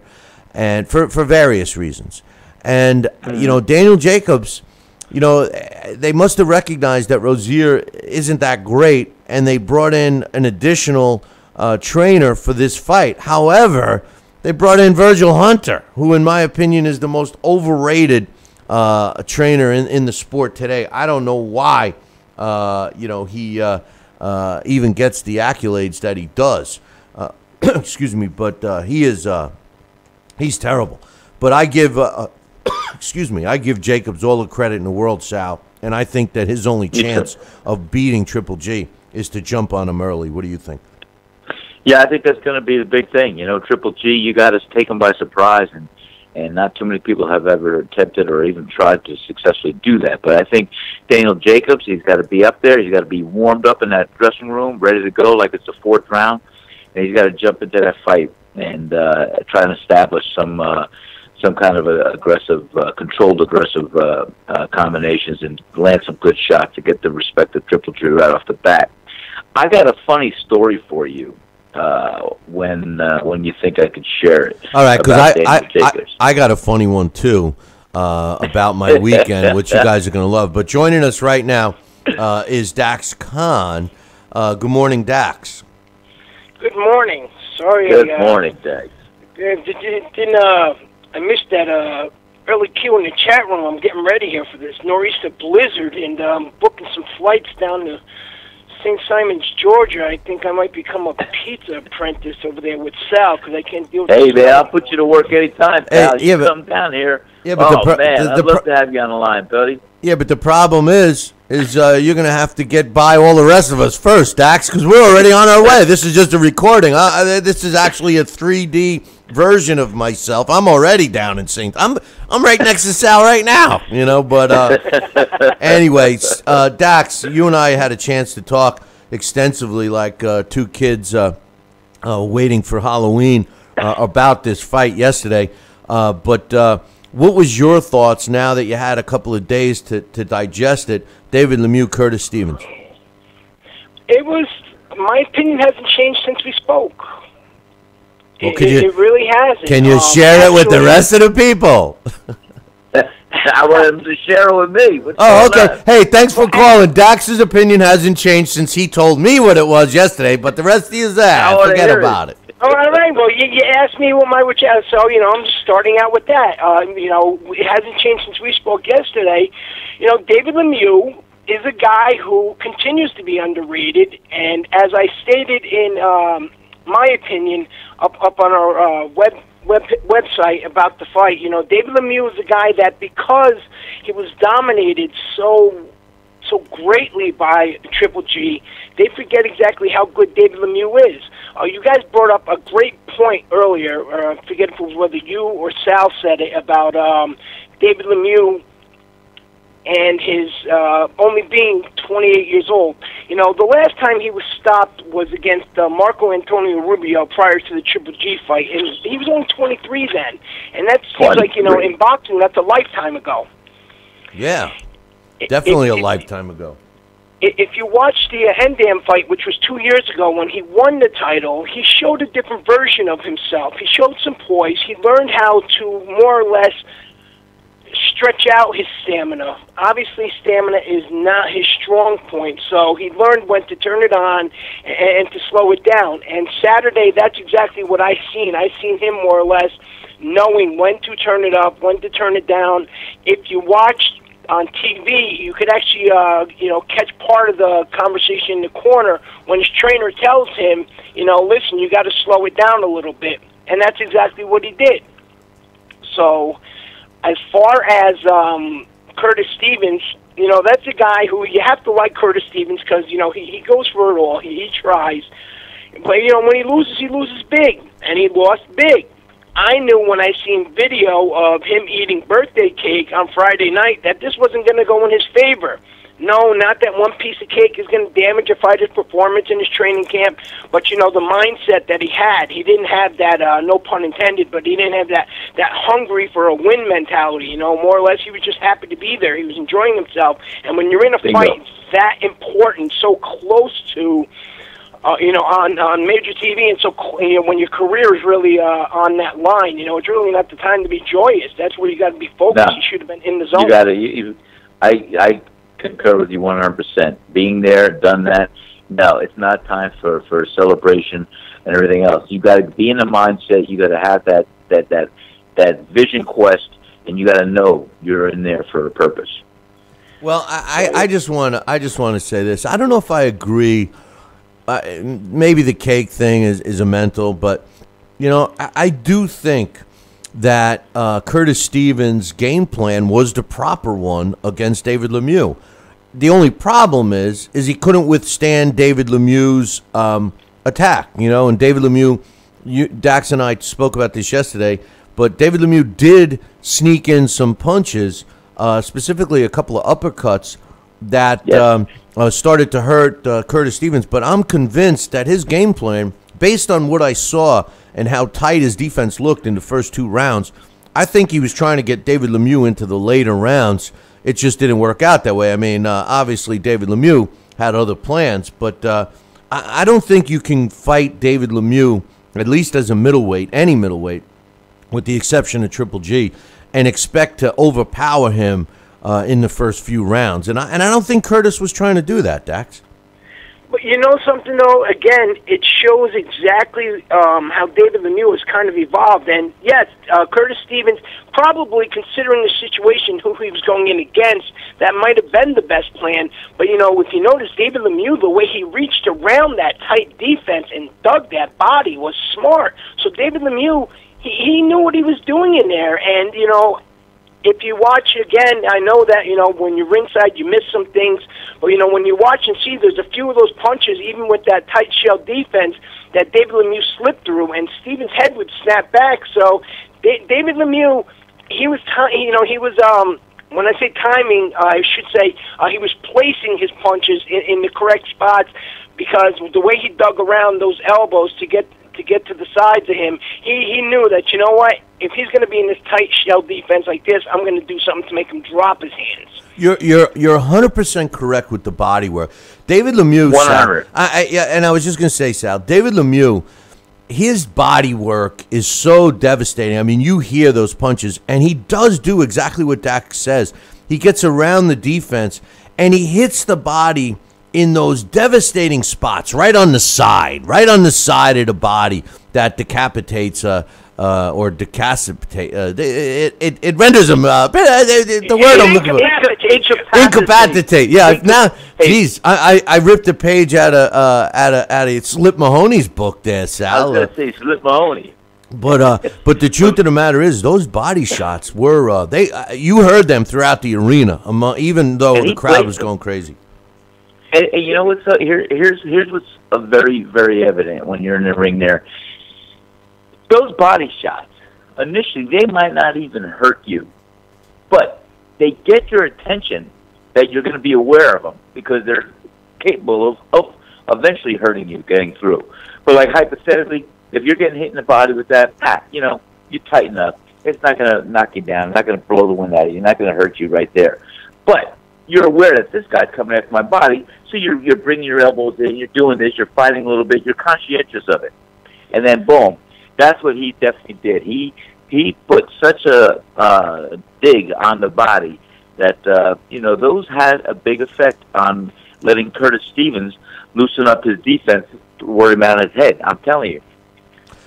and for for various reasons. And you know, Daniel Jacobs, you know, they must have recognized that Rozier isn't that great, and they brought in an additional uh, trainer for this fight. However, they brought in Virgil Hunter, who, in my opinion, is the most overrated uh, trainer in, in the sport today. I don't know why, uh, you know, he uh, uh, even gets the accolades that he does. Uh, (coughs) excuse me, but he is he's terrible. But I give, (coughs) excuse me, I give Jacobs all the credit in the world, Sal, and I think that his only chance of beating Triple G is to jump on him early. What do you think? Yeah, I think that's going to be the big thing. You know, Triple G, you got to take him by surprise, and and not too many people have ever attempted or even tried to successfully do that. But I think Daniel Jacobs, he's got to be up there. He's got to be warmed up in that dressing room, ready to go, like it's the fourth round, and he's got to jump into that fight and uh, try and establish some. Uh, some kind of a aggressive, uh, controlled aggressive uh, uh, combinations and land some good shots to get the respect of Triple G right off the bat. I got a funny story for you uh, when uh, when you think I could share it. All right, because I, I, I, I got a funny one too uh, about my (laughs) weekend, which you guys are going to love. But joining us right now uh, is Daxx Khan. Uh, good morning, Daxx. Good morning. Sorry, Good uh, morning, Daxx. uh, Did, did, didn't uh, I missed that uh, early cue in the chat room? I'm getting ready here for this nor'easter blizzard and um, booking some flights down to St. Simon's, Georgia. I think I might become a pizza apprentice over there with Sal because I can't deal with. Hey man, I'll put you to work anytime, Hey, pal. you but- come down here. Yeah, but oh the pro- man, the- I'd love pro- to have you on the line, buddy. Yeah, but the problem is, is uh, you're going to have to get by all the rest of us first, Daxx, because we're already on our way. This is just a recording. Uh, uh, this is actually a 3D version of myself. I'm already down in St. I'm I'm right next to Sal right now, you know. But uh, (laughs) anyways, uh, Daxx, you and I had a chance to talk extensively, like uh, two kids uh, uh, waiting for Halloween, uh, about this fight yesterday. Uh, but uh, what was your thoughts now that you had a couple of days to, to digest it? David Lemieux, Curtis Stevens. It was. My opinion hasn't changed since we spoke. Well, it, could you- it really hasn't. Can you Um, share it with the rest of the people? (laughs) I want him to share it with me. What's Oh, okay. on? Hey, thanks for calling. Daxx's opinion hasn't changed since he told me what it was yesterday, but the rest of you is I that. wanna Forget hear it. about it. All right, well, you, you asked me what my which uh, so you know I'm just starting out with that. Uh, you know, it hasn't changed since we spoke yesterday. You know, David Lemieux is a guy who continues to be underrated, and as I stated in um, my opinion up up on our uh, web web website about the fight, you know, David Lemieux is a guy that because he was dominated so so greatly by Triple G, they forget exactly how good David Lemieux is. Uh, you guys brought up a great point earlier. Uh, forget whether you or Sal said it about um, David Lemieux and his uh, only being 28 years old. You know, the last time he was stopped was against uh, Marco Antonio Rubio prior to the Triple G fight, and he was only 23 then. And that seems like you know in boxing that's a lifetime ago. Yeah, definitely a It- it- lifetime ago. if you watch the uh, N'Dam fight, which was two years ago when he won the title, he showed a different version of himself. He showed some poise. He learned how to more or less stretch out his stamina. Obviously, stamina is not his strong point, so he learned when to turn it on and, and to slow it down. And Saturday, that's exactly what I seen. I seen him more or less knowing when to turn it up, when to turn it down. If you watched on TV, you could actually, uh, you know, catch part of the conversation in the corner when his trainer tells him, you know, listen, you got to slow it down a little bit, and that's exactly what he did. So, as far as um, Curtis Stevens, you know, that's a guy who you have to like Curtis Stevens because you know he he goes for it all. He, he tries, but you know when he loses, he loses big, and he lost big. I knew when I seen video of him eating birthday cake on Friday night that this wasn't going to go in his favor. No, not that one piece of cake is going to damage a fighter's performance in his training camp, but you know the mindset that he had. He didn't have that, uh, no pun intended, but he didn't have that that hungry for a win mentality. You know, more or less, he was just happy to be there. He was enjoying himself. And when you're in a Bingo. fight that important, so close to uh, you know, on on major TV, and so you know, when your career is really uh, on that line, you know, it's really not the time to be joyous. That's where you got to be focused. No. You should have been in the zone. You got to. I I concur with you one hundred percent. Being there, done that. No, it's not time for for celebration and everything else. You got to be in the mindset. You got to have that that that that vision quest, and you got to know you're in there for a purpose. Well, I, I, I just want to I just want to say this. I don't know if I agree. Uh, maybe the cake thing is, is a mental, but you know I, I do think that uh, Curtis Stevens' game plan was the proper one against David Lemieux. The only problem is is he couldn't withstand David Lemieux's um, attack. You know, and David Lemieux, you, Daxx and I spoke about this yesterday, but David Lemieux did sneak in some punches, uh, specifically a couple of uppercuts that Yes. um, uh, started to hurt uh, Curtis Stevens. But I'm convinced that his game plan, based on what I saw and how tight his defense looked in the first two rounds, I think he was trying to get David Lemieux into the later rounds. It just didn't work out that way. I mean, uh, obviously David Lemieux had other plans, but uh, I, I don't think you can fight David Lemieux, at least as a middleweight, any middleweight, with the exception of Triple G, and expect to overpower him uh, in the first few rounds. And I, and I don't think Curtis was trying to do that, Daxx. But you know something though, again, it shows exactly um, how David Lemieux has kind of evolved. And yes, uh, Curtis Stevens, probably considering the situation, who he was going in against, that might have been the best plan. But you know, if you notice, David Lemieux, the way he reached around that tight defense and dug that body was smart. So David Lemieux, he, he knew what he was doing in there, and you know, if you watch again, I know that you know when you're ringside, you miss some things. But you know when you watch and see, there's a few of those punches, even with that tight shell defense, that David Lemieux slipped through, and Stevens' head would snap back. So Da- David Lemieux, he was, ti- you know, he was. um when I say timing, uh, I should say uh, he was placing his punches in, in the correct spots because the way he dug around those elbows to get to get to the sides of him, he he knew that you know what, if he's going to be in this tight shell defense like this, I'm going to do something to make him drop his hands. You're you're you're 100 percent correct with the body work. David Lemieux, Sal, 100. I, I, yeah, and I was just gonna say, Sal, David Lemieux, his body work is so devastating. I mean, you hear those punches, and he does do exactly what Dak says. He gets around the defense, and he hits the body in those devastating spots, right on the side, right on the side of the body that decapitates uh, uh, or decapitate. Uh, it, it, it renders them Uh, the, the word I'm looking for. Incapacitate. Incapacitate. Yeah. Now, geez, I, I I ripped a page out of uh out of out of Slip Mahoney's book there, Sal. I was going to say Slip Mahoney. But uh, but the truth of the matter is, those body (laughs) shots were uh, they. Uh, you heard them throughout the arena, among, even though the crowd was going crazy. And, and you know what's uh, here? Here's here's what's uh, very very evident when you're in the ring. There, those body shots initially they might not even hurt you, but they get your attention that you're going to be aware of them because they're capable of, of eventually hurting you, getting through. But like hypothetically, if you're getting hit in the body with that, ah, you know, you tighten up. It's not going to knock you down. It's not going to blow the wind out of you. It's not going to hurt you right there. But you're aware that this guy's coming after my body, so you're you're bringing your elbows in, you're doing this, you're fighting a little bit, you're conscientious of it, and then boom, that's what he definitely did. He he put such a uh, dig on the body that uh, you know those had a big effect on letting Curtis Stevens loosen up his defense to worry about his head. I'm telling you.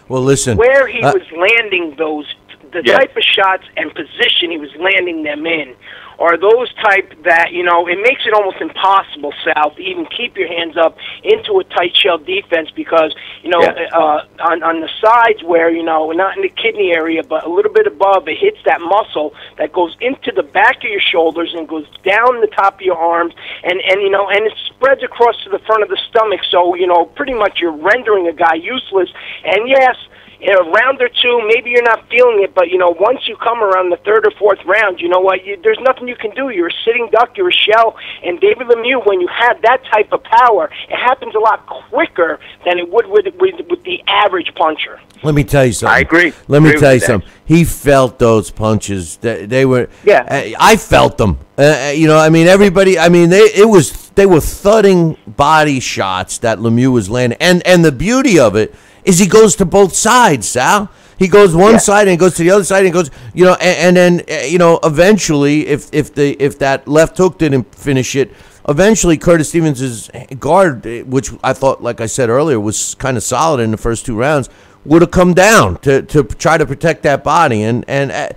Well, listen. Where he uh, was landing those, the Yeah. type of shots and position he was landing them in are those type that you know it makes it almost impossible, Sal, to even keep your hands up into a tight shell defense because you know Yeah. uh, on on the sides where you know not in the kidney area but a little bit above, it hits that muscle that goes into the back of your shoulders and goes down the top of your arms, and and you know and it spreads across to the front of the stomach. So you know pretty much you're rendering a guy useless. And yes in a round or two, maybe you're not feeling it, but you know, once you come around the third or fourth round, you know what? You, there's nothing you can do. You're a sitting duck. You're a shell. And David Lemieux, when you have that type of power, it happens a lot quicker than it would with with, with the average puncher. Let me tell you something. I agree. Let me Agree tell you that. something. He felt those punches. They, they were. Yeah. uh, I felt them. Uh, Uh, you know, I mean, everybody. I mean, they. It was. They were thudding body shots that Lemieux was landing, and and the beauty of it is he goes to both sides. Sal. He goes one Yeah. side and he goes to the other side and goes. You know, and, and then uh, you know, eventually, if if the if that left hook didn't finish it. Eventually, Curtis Stevens' guard, eh, which I thought, like I said earlier, was kind of solid in the first two rounds, would have come down to, to try to protect that body, and and uh,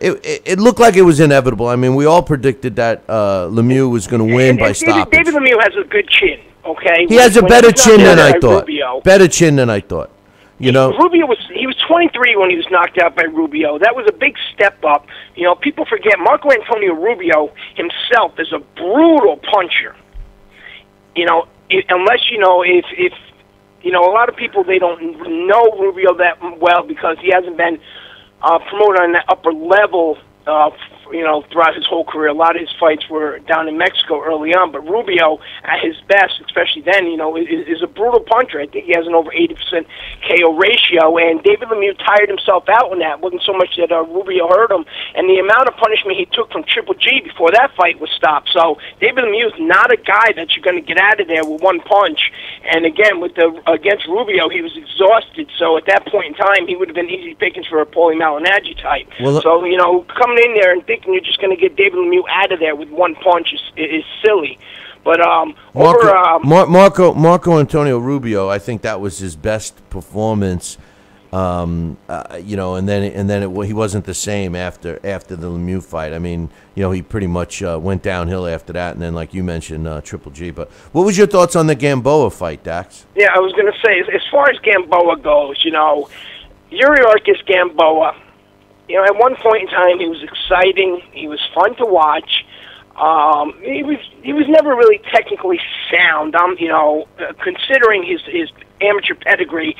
it, it, it looked like it was inevitable. I mean, we all predicted that uh, Lemieux was going to win and, by and David, stoppage. David Lemieux has a good chin. Okay, he has a better chin than I thought. Rubio, Better chin than I thought. You know, Rubio was he was 23 when he was knocked out by Rubio. That was a big step up. You know, people forget Marco Antonio Rubio himself is a brutal puncher. You know, i unless you know if if you know a lot of people they don't know Rubio that well because he hasn't been uh, promoted on that upper level. Uh, you know, throughout his whole career, a lot of his fights were down in Mexico early on. But Rubio, at his best, especially then, you know, is, is a brutal puncher. I think he has an over 80% KO ratio. And David Lemieux tired himself out on that. It wasn't so much that uh, Rubio hurt him, and the amount of punishment he took from Triple G before that fight was stopped. So David Lemieux is not a guy that you're going to get out of there with one punch. And again, with the against Rubio, he was exhausted. So at that point in time, he would have been easy pickings for a Paulie Malignaggi type. Well, so you know, coming in there and thinking you're just going to get David Lemieux out of there with one punch is is silly. But um, Marco, over um, Mar- Marco Marco Antonio Rubio, I think that was his best performance. Um, uh, you know, and then and then it, he wasn't the same after after the Lemieux fight. I mean, you know, he pretty much uh, went downhill after that, and then like you mentioned, uh, Triple G. But what was your thoughts on the Gamboa fight, Daxx? Yeah, I was going to say, as, as far as Gamboa goes, you know, Orkis Gamboa, you know, at one point in time, he was exciting. He was fun to watch. Um, he was he was never really technically sound. Um, you know, uh, considering his his amateur pedigree,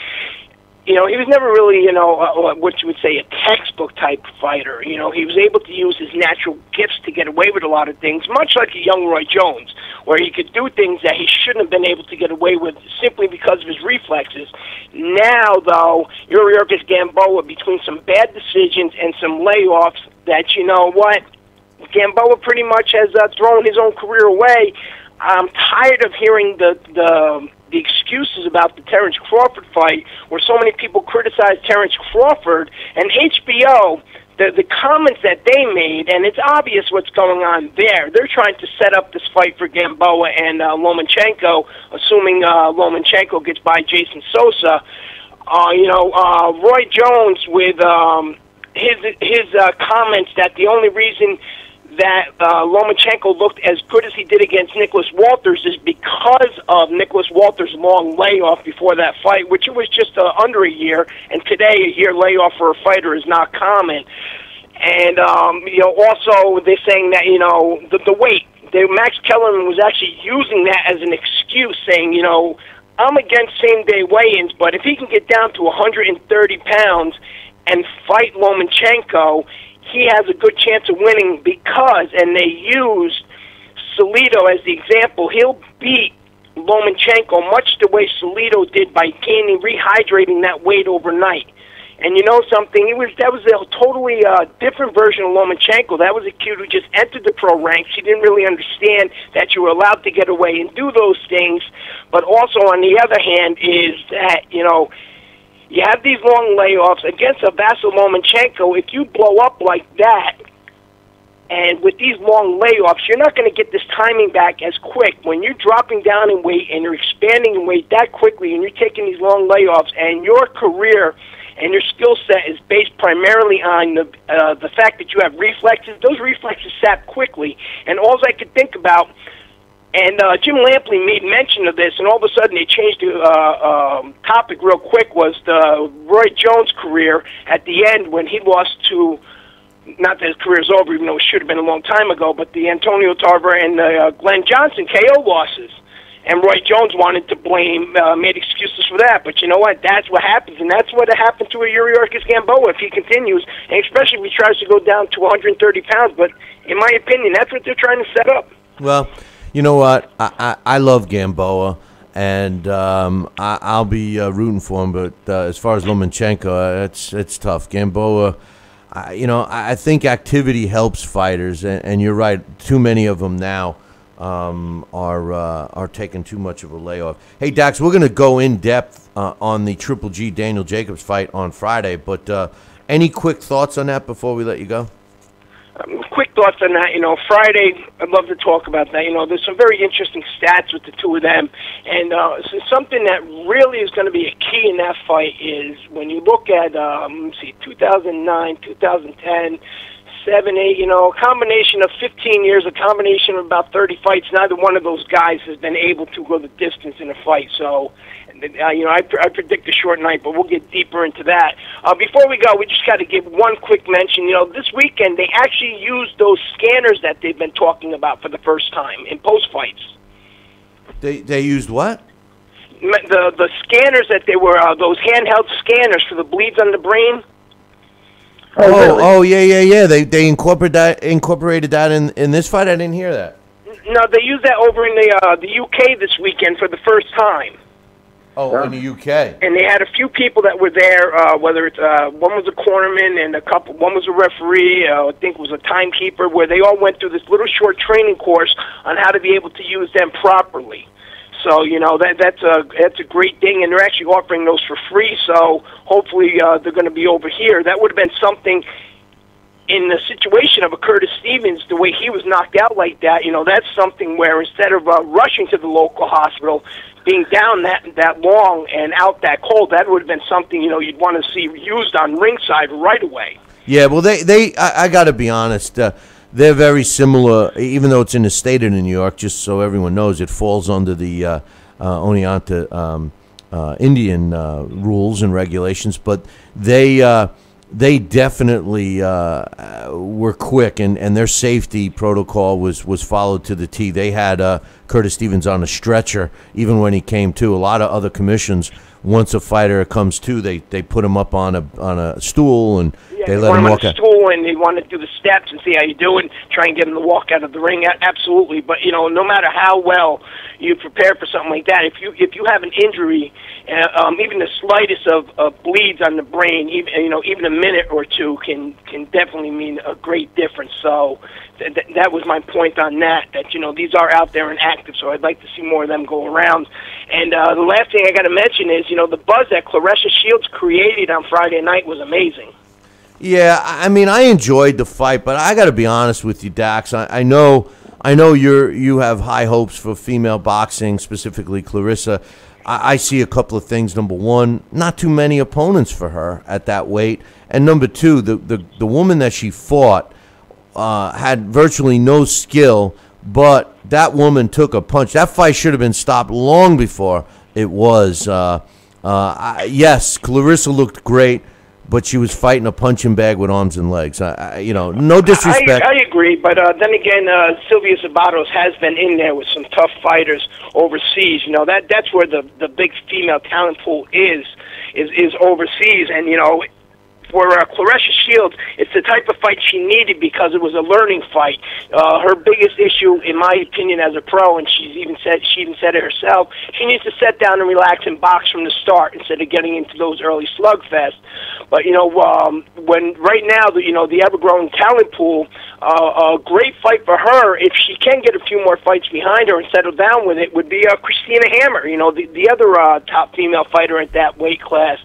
you know, he was never really, you know, uh, what you would say a textbook type fighter. You know, he was able to use his natural gifts to get away with a lot of things, much like a young Roy Jones, where he could do things that he shouldn't have been able to get away with simply because of his reflexes. Now, though, Yuri Gamboa, between some bad decisions and some layoffs, that you know what, Gamboa pretty much has uh, thrown his own career away. I'm tired of hearing the the the excuses about the Terrence Crawford fight, where so many people criticized Terrence Crawford and HBO. The the comments that they made, and it's obvious what's going on there. They're trying to set up this fight for Gamboa and uh, Lomachenko, assuming uh, Lomachenko gets by Jason Sosa. Uh, you know, uh, Roy Jones with um, his his uh, comments that the only reason that uh, Lomachenko looked as good as he did against Nicholas Walters is because of Nicholas Walters' long layoff before that fight, which it was just uh, under a year, and today a year layoff for a fighter is not common. And um, you know, also they're saying that you know the, the weight. They, Max Kellerman was actually using that as an excuse, saying you know I'm against same day weigh-ins, but if he can get down to 130 pounds and fight Lomachenko, he has a good chance of winning because, and they used Salido as the example. He'll beat Lomachenko much the way Salido did by gaining, rehydrating that weight overnight. And you know something? It was that was a totally uh, different version of Lomachenko. That was a kid who just entered the pro ranks. He didn't really understand that you were allowed to get away and do those things. But also, on the other hand, is that you know you have these long layoffs against a Lomachenko. If you blow up like that, and with these long layoffs, you're not going to get this timing back as quick. When you're dropping down in weight and you're expanding in weight that quickly, and you're taking these long layoffs, and your career and your skill set is based primarily on the uh, the fact that you have reflexes, those reflexes sap quickly. And all I could think about and uh, Jim Lampley made mention of this, and all of a sudden they changed the uh, um, topic real quick. Was the Roy Jones career at the end when he lost to, not that his career is over, even though it should have been a long time ago, but the Antonio Tarver and uh, Glenn Johnson KO losses. And Roy Jones wanted to blame, uh, made excuses for that. But you know what? That's what happens, and that's what happened to a Yuriorkis Gamboa if he continues, and especially if he tries to go down to 130 pounds. But in my opinion, that's what they're trying to set up. Well, you know what? I, I, I love Gamboa, and um, I, I'll be uh, rooting for him. But uh, as far as Lomachenko, it's it's tough. Gamboa, I, you know, I I think activity helps fighters, and, and you're right. Too many of them now um, are uh, are taking too much of a layoff. Hey Daxx, we're going to go in depth uh, on the Triple G Daniel Jacobs fight on Friday, but uh, any quick thoughts on that before we let you go? Um, quick thoughts on that. You know, Friday, I'd love to talk about that. You know, there's some very interesting stats with the two of them, and uh, so something that really is going to be a key in that fight is when you look at, um, let's see, 2009, 2010 seven, eight, you know, a combination of 15 years, a combination of about 30 fights. Neither one of those guys has been able to go the distance in a fight. So, uh, you know, I, I predict a short night, but we'll get deeper into that. Uh, before we go, we just got to give one quick mention. You know, this weekend they actually used those scanners that they've been talking about for the first time in post fights. They they used what? The the scanners that they were uh, those handheld scanners for the bleeds on the brain. Oh, oh, oh, yeah, yeah, yeah. They they incorporated that incorporated that in in this fight. I didn't hear that. No, they used that over in the uh, the UK this weekend for the first time. Oh, in the UK. And they had a few people that were there. Uh, whether it's uh, one was a cornerman and a couple, one was a referee. Uh, I think was a timekeeper. Where they all went through this little short training course on how to be able to use them properly. So you know that that's a that's a great thing, and they're actually offering those for free. So hopefully uh, they're going to be over here. That would have been something in the situation of a Curtis Stevens, the way he was knocked out like that. You know that's something where instead of uh, rushing to the local hospital, being down that that long and out that cold, that would have been something you know you'd want to see used on ringside right away. Yeah, well, they they I, I got to be honest. Uh, they're very similar, even though it's in the state of New York. Just so everyone knows, it falls under the uh, uh, Oneida um, uh, Indian uh, rules and regulations. But they uh, they definitely uh, were quick, and, and their safety protocol was was followed to the T. They had Curtis Stevens on a stretcher even when he came to. A lot of other commissions, once a fighter comes to, they, they put him up on a on a stool and Yeah, they let him walk on a out. stool and they want to do the steps and see how you doing. Try and get him to walk out of the ring. A- Absolutely, but you know, no matter how well you prepare for something like that, if you if you have an injury, uh, um, even the slightest of, of bleeds on the brain, even you know, even a minute or two can can definitely mean a great difference. So th- th- that was my point on that. That you know, these are out there and active. So I'd like to see more of them go around. And uh, the last thing I got to mention is, you know, the buzz that Claressa Shields created on Friday night was amazing. Yeah, I mean, I enjoyed the fight, but I got to be honest with you, Daxx. I, I know, I know you're you have high hopes for female boxing, specifically Claressa. I, I see a couple of things. Number one, not too many opponents for her at that weight, and number two, the the, the woman that she fought uh, had virtually no skill, but that woman took a punch. That fight should have been stopped long before it was. Uh, uh, I, yes, Claressa looked great, but she was fighting a punching bag with arms and legs. I, I, you know, no disrespect. I, agree, but uh, then again, uh, Szilvia Szabados has been in there with some tough fighters overseas. You know that that's where the the big female talent pool is is is overseas, and you know. For uh, Claressa Shields, it's the type of fight she needed because it was a learning fight. Uh, her biggest issue, in my opinion, as a pro, and she's even said she even said it herself, she needs to sit down and relax and box from the start instead of getting into those early slugfests. But you know, um, when right now, the, you know, the ever-growing talent pool, uh, a great fight for her if she can get a few more fights behind her and settle down with it would be uh, Christina Hammer. You know, the the other uh, top female fighter at that weight class.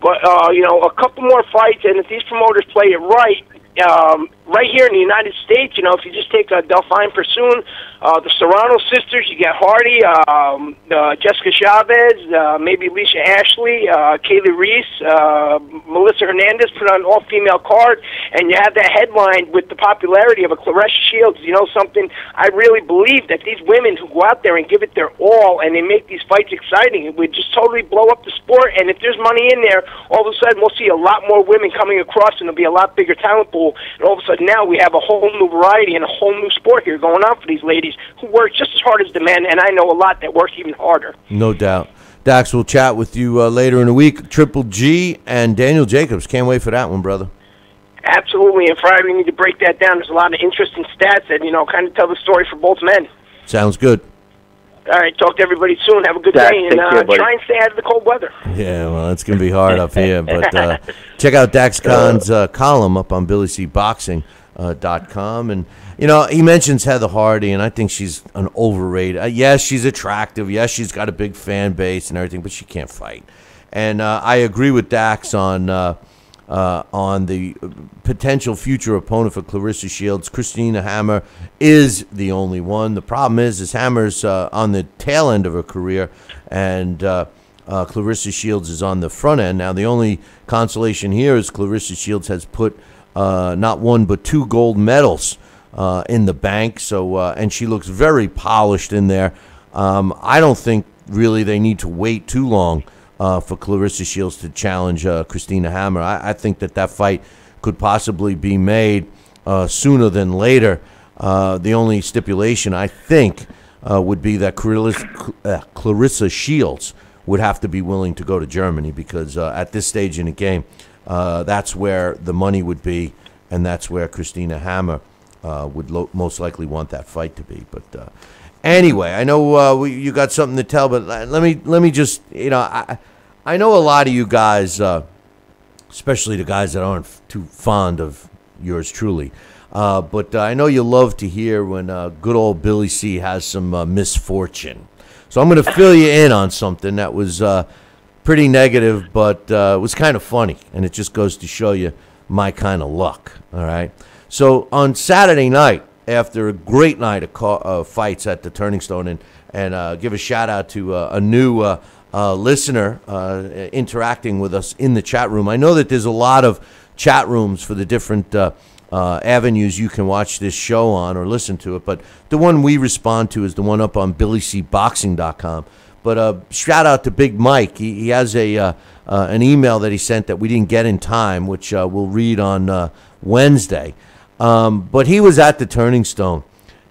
But uh, you know, a couple more fights, and if these promoters play it right, um, right here in the United States, you know, if you just take uh, Delfine Persoon, uh, the Serrano sisters, you get Hardy, um, uh, Jessica Chavez, uh, maybe Alicia Ashley, uh, Kali Reis, uh, Melissa Hernandez put on an all-female card, and you have that headline with the popularity of a Claressa Shields. You know something? I really believe that these women who go out there and give it their all, and they make these fights exciting, it would just totally blow up the sport. And if there's money in there, all of a sudden we'll see a lot more women coming across, and there'll be a lot bigger talent pool. And all of a sudden now we have a whole new variety and a whole new sport here going on for these ladies who work just as hard as the men, and I know a lot that work even harder. No doubt. Daxx, we'll chat with you uh, later in the week. Triple G and Daniel Jacobs. Can't wait for that one, brother. Absolutely, and Friday we need to break that down. There's a lot of interesting stats that you know kind of tell the story for both men. Sounds good. All right, talk to everybody soon. Have a good Daxx, day, and take uh, care, try and stay out of the cold weather. Yeah, well, it's going to be hard up here. (laughs) But uh, check out Daxx Khan's uh, column up on BillyCBoxing.com. Uh, dot com. and, you know, he mentions Heather Hardy, and I think she's an overrated. Uh, yes, she's attractive. Yes, she's got a big fan base and everything, but she can't fight. And uh, I agree with Daxx on. Uh, on the potential future opponent for Claressa Shields. Christina Hammer is the only one. The problem is, is Hammer's uh, on the tail end of her career, and uh, uh, Claressa Shields is on the front end. Now, the only consolation here is Claressa Shields has put uh, not one but two gold medals uh, in the bank. So, and she looks very polished in there. Um, I don't think really they need to wait too long uh, for Claressa Shields to challenge uh, Christina Hammer. I, I think that that fight could possibly be made uh, sooner than later. Uh, the only stipulation I think uh, would be that Claressa, Claressa Shields would have to be willing to go to Germany because at this stage in the game, that's where the money would be, and that's where Christina Hammer would most likely want that fight to be. But anyway, I know uh, we, you got something to tell, but let me let me just you know I I know a lot of you guys, uh, especially the guys that aren't f- too fond of yours truly. Uh, but uh, I know you love to hear when uh, good old Billy C has some uh, misfortune. So I'm going to fill you in on something that was pretty negative, but uh, was kind of funny, and it just goes to show you my kind of luck. All right. So on Saturday night, after a great night of uh, fights at the Turning Stone, and and uh, give a shout out to uh, a new uh, uh, listener uh, interacting with us in the chat room. I know that there's a lot of chat rooms for the different. Avenues you can watch this show on or listen to it, but the one we respond to is the one up on BillyCBoxing.com. But shout out to Big Mike. He, he has a an email that he sent that we didn't get in time, which we'll read on Wednesday. Um, but he was at the Turning Stone,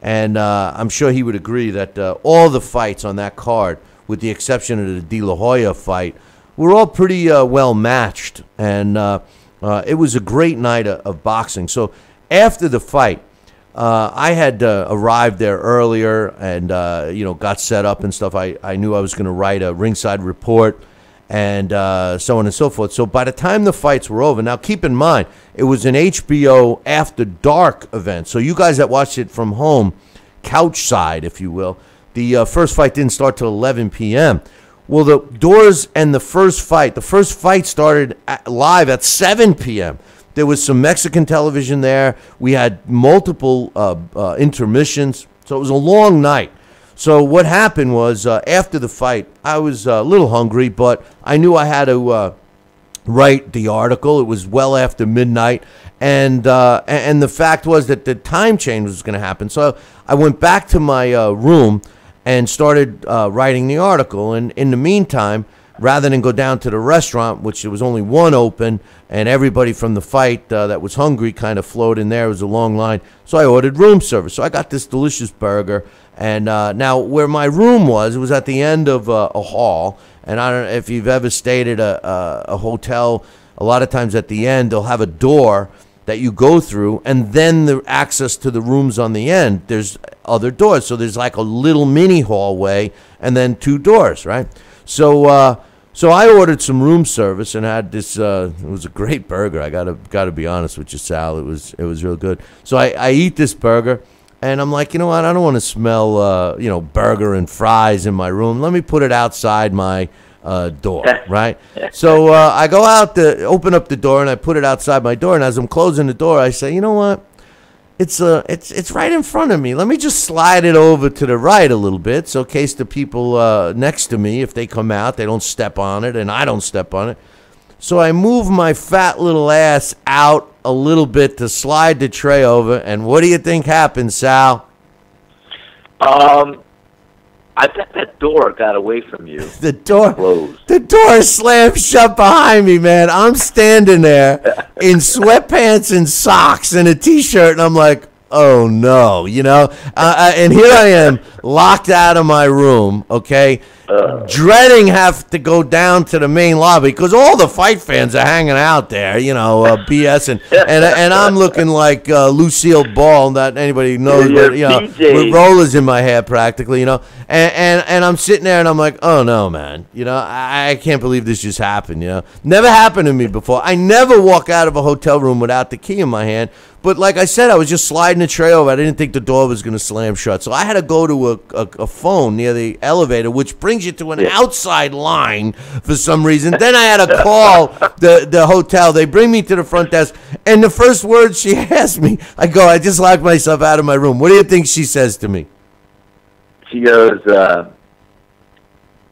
and uh, I'm sure he would agree that uh, all the fights on that card, with the exception of the De La Hoya fight, were all pretty uh, well matched, and uh, uh, it was a great night of, of boxing. So after the fight, uh, I had arrived there earlier and you know got set up and stuff. I, I knew I was going to write a ringside report and uh, so on and so forth. So by the time the fights were over, now keep in mind it was an HBO after dark event. So you guys that watched it from home, couch side, if you will, the uh, first fight didn't start till 11 p.m. Well, the doors and the first fight, the first fight started at, live at 7 p.m. There was some Mexican television there. We had multiple uh, uh, intermissions. So it was a long night. So what happened was uh, after the fight, I was uh, a little hungry, but I knew I had to uh, write the article. It was well after midnight, and uh, and the fact was that the time change was going to happen. So I went back to my uh, room and started uh, writing the article. And in the meantime, rather than go down to the restaurant, which there was only one open, and everybody from the fight uh, that was hungry kind of flowed in there. It was a long line, so I ordered room service. So I got this delicious burger. And uh, now, where my room was, it was at the end of uh, a hall. And I don't know if you've ever stayed at a, a, a hotel. A lot of times at the end, they'll have a door that you go through, and then the access to the rooms on the end. There's other doors, so there's like a little mini hallway, and then two doors, right? So, uh, so I ordered some room service and had this. Uh, it was a great burger. I gotta gotta be honest with you, Sal. It was it was real good. So I, I eat this burger, and I'm like, you know what? I don't want to smell uh, you know burger and fries in my room. Let me put it outside my uh, door, (laughs) right? So uh, I go out to open up the door and I put it outside my door. And as I'm closing the door, I say, you know what? It's uh, it's it's right in front of me. Let me just slide it over to the right a little bit, so in case the people uh, next to me, if they come out, they don't step on it, and I don't step on it. So I move my fat little ass out a little bit to slide the tray over, and what do you think happens, Sal? Um, I bet that door got away from you. (laughs) The door, Closed. the door slammed shut behind me, man. I'm standing there in (laughs) sweatpants and socks and a t-shirt, and I'm like, oh no, you know. Uh, uh, and here I am, locked out of my room. Okay, dreading have to go down to the main lobby because all the fight fans are hanging out there, you know, uh, (laughs) BS and and and I'm looking like uh, Lucille Ball, not anybody knows, but you know, PJ. with rollers in my hair practically, you know, and, and and I'm sitting there and I'm like, oh no, man, you know, I, I can't believe this just happened, you know, never happened to me before. I never walk out of a hotel room without the key in my hand. But like I said, I was just sliding the tray over. I didn't think the door was going to slam shut, so I had to go to a, a, a phone near the elevator, which brings you to an outside line for some reason. (laughs) then I had to call the the hotel. They bring me to the front desk, and the first words she (laughs) asked me, I go, I just locked myself out of my room. What do you think she says to me? She goes, uh,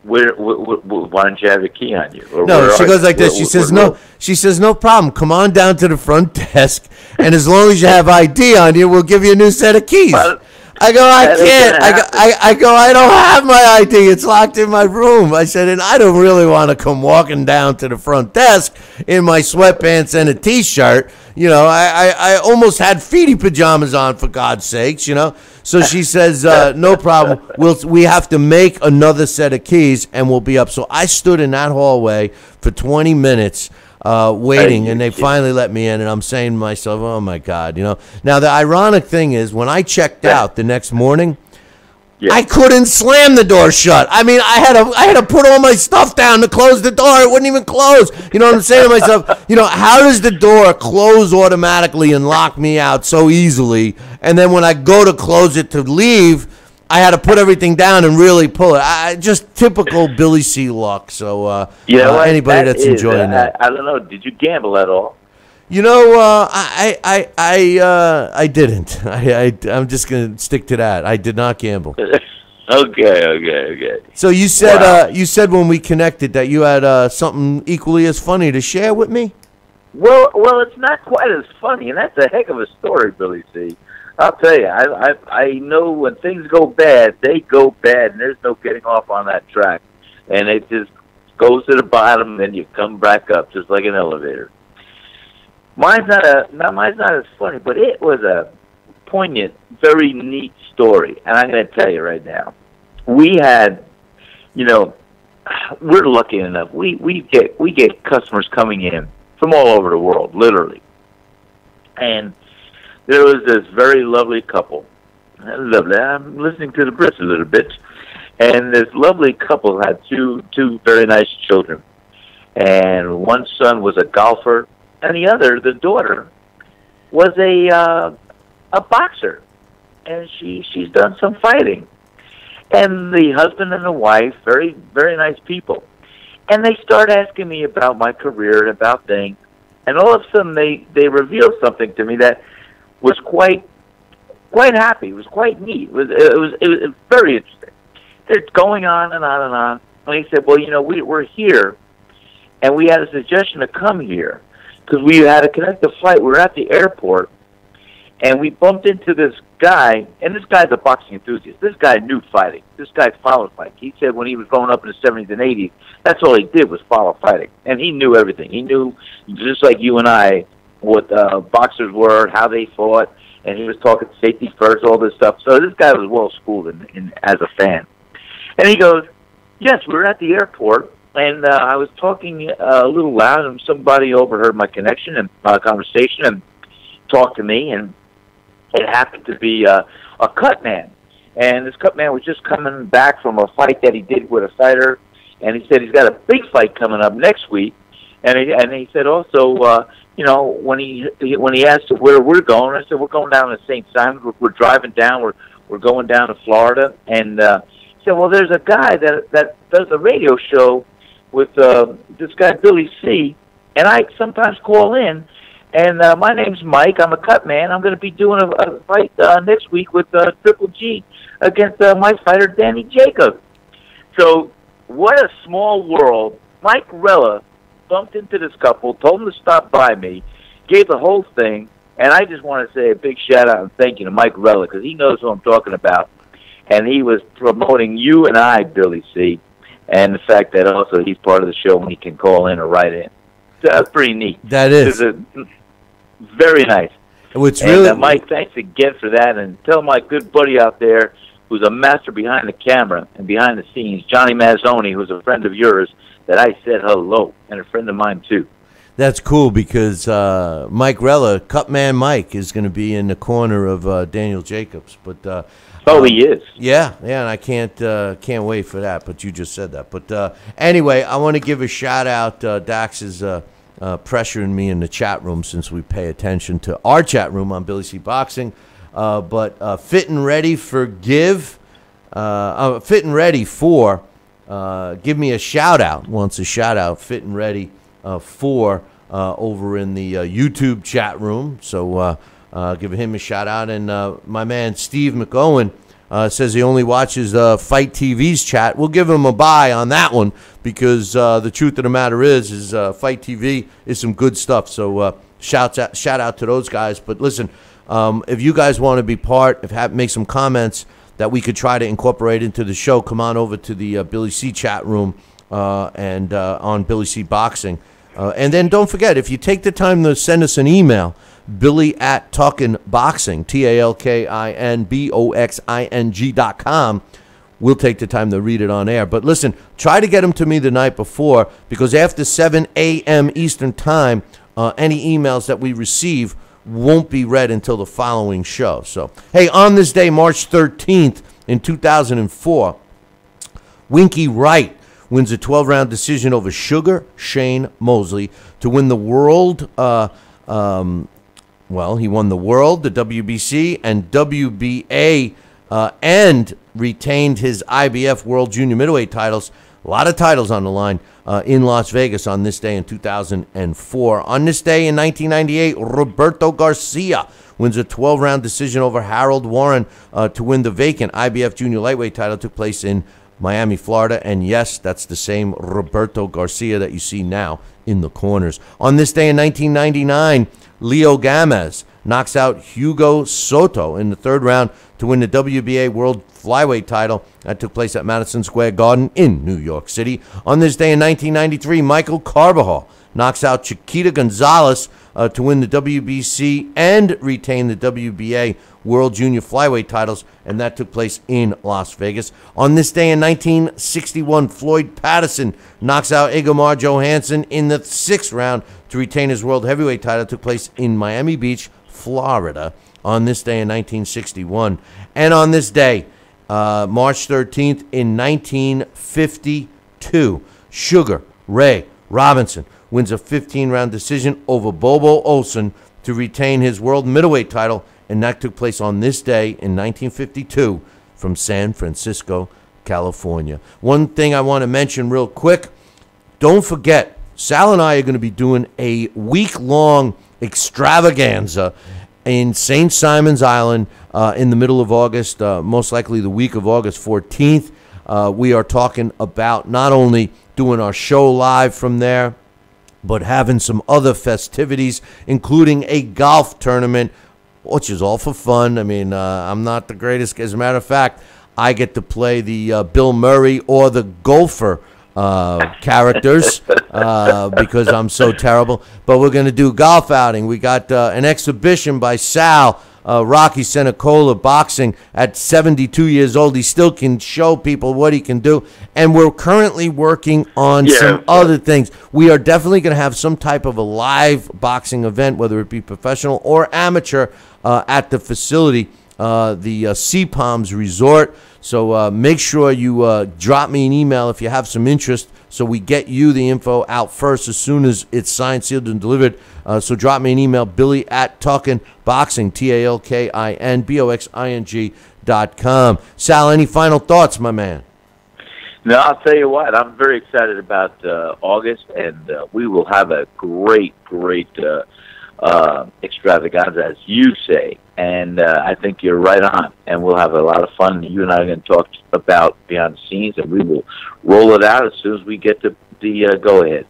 where, wh- wh- wh- why don't you have a key on you? Or No, she goes you? like this. Where- She where- says, where- "No." She says, "No problem. Come on down to the front (laughs) desk, and as long as you have ID on you, we'll give you a new set of keys." Well, I go, I that can't. I go, I, I go, I don't have my ID. It's locked in my room. I said, and I don't really want to come walking down to the front desk in my sweatpants and a t-shirt. You know, I, I, I almost had feety pajamas on for God's sakes. You know, so she (laughs) says, uh, no problem. We'll we have to make another set of keys, and we'll be up. So I stood in that hallway for 20 minutes uh, waiting, and they finally let me in. And I'm saying to myself, "Oh my God!" You know. Now the ironic thing is, when I checked out the next morning, Yeah. I couldn't slam the door shut. I mean, I had to I had to put all my stuff down to close the door. It wouldn't even close. You know what I'm saying to myself? You know, how does the door close automatically and lock me out so easily? And then when I go to close it to leave. I had to put everything down and really pull it. I, just typical Billy C. luck. So, uh, You know uh, anybody That that's is, enjoying uh, that, I, I don't know. Did you gamble at all? you know, uh, I, I, I, uh, I didn't. (laughs) I, I, I'm just gonna stick to that. I did not gamble. (laughs) okay, okay, okay. So you said, Wow. uh, you said when we connected that you had uh, something equally as funny to share with me. Well, well, it's not quite as funny, and that's a heck of a story, Billy C. I'll tell you, I, I, I know when things go bad, they go bad, and there's no getting off on that track, and it just goes to the bottom, and you come back up just like an elevator. Mine's not a, not mine's not as funny, but it was a poignant, very neat story, and I'm going to tell you right now. We had, you know, we're lucky enough. We we get we get customers coming in from all over the world, literally. And there was this very lovely couple. Lovely. I'm listening to the Brits a little bit, and this lovely couple had two two very nice children, and one son was a golfer, and the other, the daughter, was a uh, a boxer, and she she's done some fighting, and the husband and the wife, very very nice people, and they start asking me about my career and about things, and all of a sudden they they revealed something to me that was quite quite happy. It was quite neat. It was it was it was very interesting. They're going on and on and on. And he said, "Well, you know, we we're here, and we had a suggestion to come here because we had to connect the flight. We were at the airport, and we bumped into this guy. And this guy's a boxing enthusiast. This guy knew fighting. This guy followed fighting. He said when he was growing up in the seventies and eighties, that's all he did was follow fighting, and he knew everything. He knew just like you and I what uh, boxers were, how they fought." and he was talking safety first, all this stuff. So this guy was well schooled in, in as a fan. And he goes, "Yes, we were at the airport, and uh, I was talking uh, a little loud, and somebody overheard my connection and uh, conversation and talked to me, and it happened to be uh, a cut man. And this cut man was just coming back from a fight that he did with a fighter, and he said he's got a big fight coming up next week. And he, and he said also, uh, you know, when he when he asked where we're going, I said we're going down to St. Simon. We're, we're driving down. We're we're going down to Florida. And uh, he said, well, there's a guy that that does a radio show with uh, this guy Billy C, and I sometimes call in. And uh, my name's Mike. I'm a cut man. I'm going to be doing a, a fight uh, next week with uh, Triple G against uh, my fighter Danny Jacob. So, what a small world. Mike Rella bumped into this couple, told them to stop by me, gave the whole thing, and I just want to say a big shout out and thank you to Mike Rella because he knows who I'm talking about, and he was promoting you and I, Billy C, and the fact that also he's part of the show and he can call in or write in. So that's pretty neat. That is. A, very nice. What's and, really uh, Mike, thanks again for that, and tell my good buddy out there who's a master behind the camera and behind the scenes, Johnny Mazzoni, who's a friend of yours, that I said hello, and a friend of mine too. That's cool because uh, Mike Rella, Cutman Mike, is going to be in the corner of uh, Daniel Jacobs. But uh, Oh, um, he is. Yeah, yeah, and I can't uh, can't wait for that. But you just said that. But uh, anyway, I want to give a shout out. Uh, Daxx is uh, uh, pressuring me in the chat room since we pay attention to our chat room on Billy C Boxing. Uh, but uh, fit and ready for give, uh, uh, fit and ready for. Uh, give me a shout out. Wants a shout out. Fit and ready uh, for uh, over in the uh, YouTube chat room. So uh, give him a shout out. And my man Steve McOwen says he only watches Fight TV's chat. We'll give him a buy on that one because the truth of the matter is, is Fight TV is some good stuff. So shouts out, shout out to those guys. But listen, um, if you guys want to be part, if have, make some comments that we could try to incorporate into the show, come on over to the uh, Billy C chat room uh, and uh, on Billy C Boxing. Uh, and then don't forget, if you take the time to send us an email, Billy at Talkin Boxing, T A L K I N B O X I N G dot com, we'll take the time to read it on air. But listen, try to get them to me the night before because after 7 a.m. Eastern Time, uh, any emails that we receive won't be read until the following show. So, hey, on this day, March 13th in 2004, Winky Wright wins a 12 round decision over Sugar Shane Mosley to win the world. Uh, um, well, he won the world, the WBC, and WBA, uh, and retained his IBF World Junior Middleweight titles. A lot of titles on the line uh, in Las Vegas on this day in 2004. On this day in 1998, Roberto Garcia wins a 12 round decision over Harold Warren uh, to win the vacant IBF Junior Lightweight title. Took place in Miami, Florida. And yes, that's the same Roberto Garcia that you see now in the corners. On this day in 1999, Leo Gamez knocks out Hugo Soto in the third round to win the WBA World Flyweight title. That took place at Madison Square Garden in New York City. On this day in 1993, Michael Carbajal knocks out Chiquita Gonzalez uh, to win the WBC and retain the WBA World Junior Flyweight titles, and that took place in Las Vegas. On this day in 1961, Floyd Patterson knocks out Ingemar Johansson in the sixth round to retain his World Heavyweight title. It took place in Miami Beach, Florida, on this day in 1961. And on this day, uh, March 13th, in 1952, Sugar Ray Robinson wins a 15 round decision over Bobo Olson to retain his world middleweight title, and that took place on this day in 1952 from San Francisco, California. One thing I want to mention real quick don't forget, Sal and I are going to be doing a week long extravaganza in St. Simon's Island uh, in the middle of August, uh, most likely the week of August 14th. Uh, we are talking about not only doing our show live from there, but having some other festivities, including a golf tournament, which is all for fun. I mean, uh, I'm not the greatest. As a matter of fact, I get to play the uh, Bill Murray or the golfer uh, characters uh, because I'm so terrible. But we're going to do golf outing. We got uh, an exhibition by Sal. Uh, Rocky Cencola boxing at 72 years old. He still can show people what he can do. And we're currently working on Yeah. some other things. We are definitely going to have some type of a live boxing event, whether it be professional or amateur, uh, at the facility, uh, the uh, Sea Palms Resort. So uh, make sure you uh, drop me an email if you have some interest so we get you the info out first as soon as it's signed, sealed, and delivered. Uh, so drop me an email, billy at Talkin Boxing, T A L K I N B O X I N G dot com. Sal, any final thoughts, my man? No, I'll tell you what. I'm very excited about August, and we will have a great, great uh, extravaganza, as you say. And uh, I think you're right on. And we'll have a lot of fun. You and I are going to talk about behind the scenes, and we will roll it out as soon as we get the the uh, go ahead.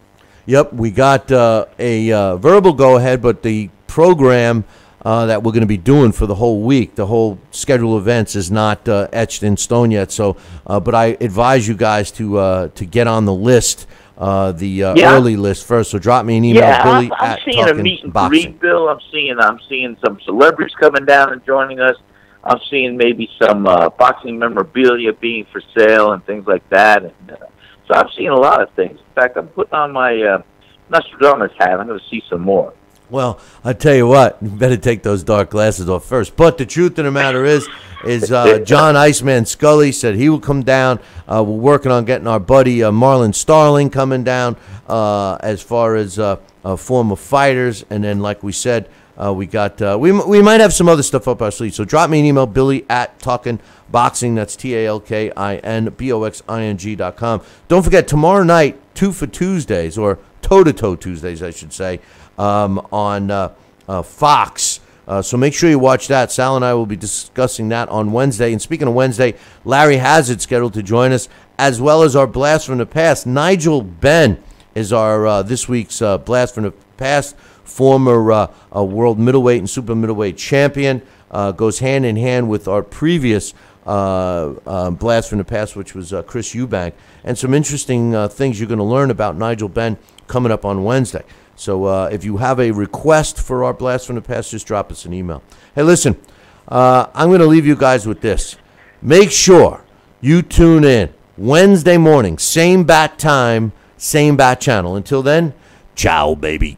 Yep, we got uh, a uh, verbal go ahead, but the program uh, that we're going to be doing for the whole week, the whole schedule of events, is not etched in stone yet. So, but I advise you guys to to get on the list, uh, the uh, Yeah. early list first. So drop me an email, yeah, Billy I'm, I'm seeing a meet and Boxing. greet, Bill. I'm seeing I'm seeing some celebrities coming down and joining us. I'm seeing maybe some uh, boxing memorabilia being for sale and things like that. And uh, so I'm seeing a lot of things. In fact, I'm putting on my uh, Nostradamus hat. I'm going to see some more. Well, I tell you what, you better take those dark glasses off first. But the truth of the matter is, is uh, John Iceman Scully said he will come down. Uh, we're working on getting our buddy uh, Marlon Starling coming down uh, as far as uh, uh, former fighters, and then like we said, we got we we might have some other stuff up our sleeve. So drop me an email, Billy at Talkin' Boxing. That's T A L K I N B O X I N G dot com. Don't forget tomorrow night, two for Tuesdays or toe to toe Tuesdays, I should say, um, on uh, uh, Fox. Uh, so make sure you watch that. Sal and I will be discussing that on Wednesday. And speaking of Wednesday, Larry Hazzard scheduled to join us, as well as our blast from the past. Nigel Benn is our uh, this week's uh, blast from the past. Former uh, uh, world middleweight and super middleweight champion uh, goes hand in hand with our previous blast from the past, which was Chris Eubank, and some interesting things you're going to learn about Nigel Benn coming up on Wednesday. So uh, if you have a request for our blast from the past, just drop us an email. Hey, listen, uh, I'm going to leave you guys with this. Make sure you tune in Wednesday morning, same bat time, same bat channel. Until then, ciao, baby.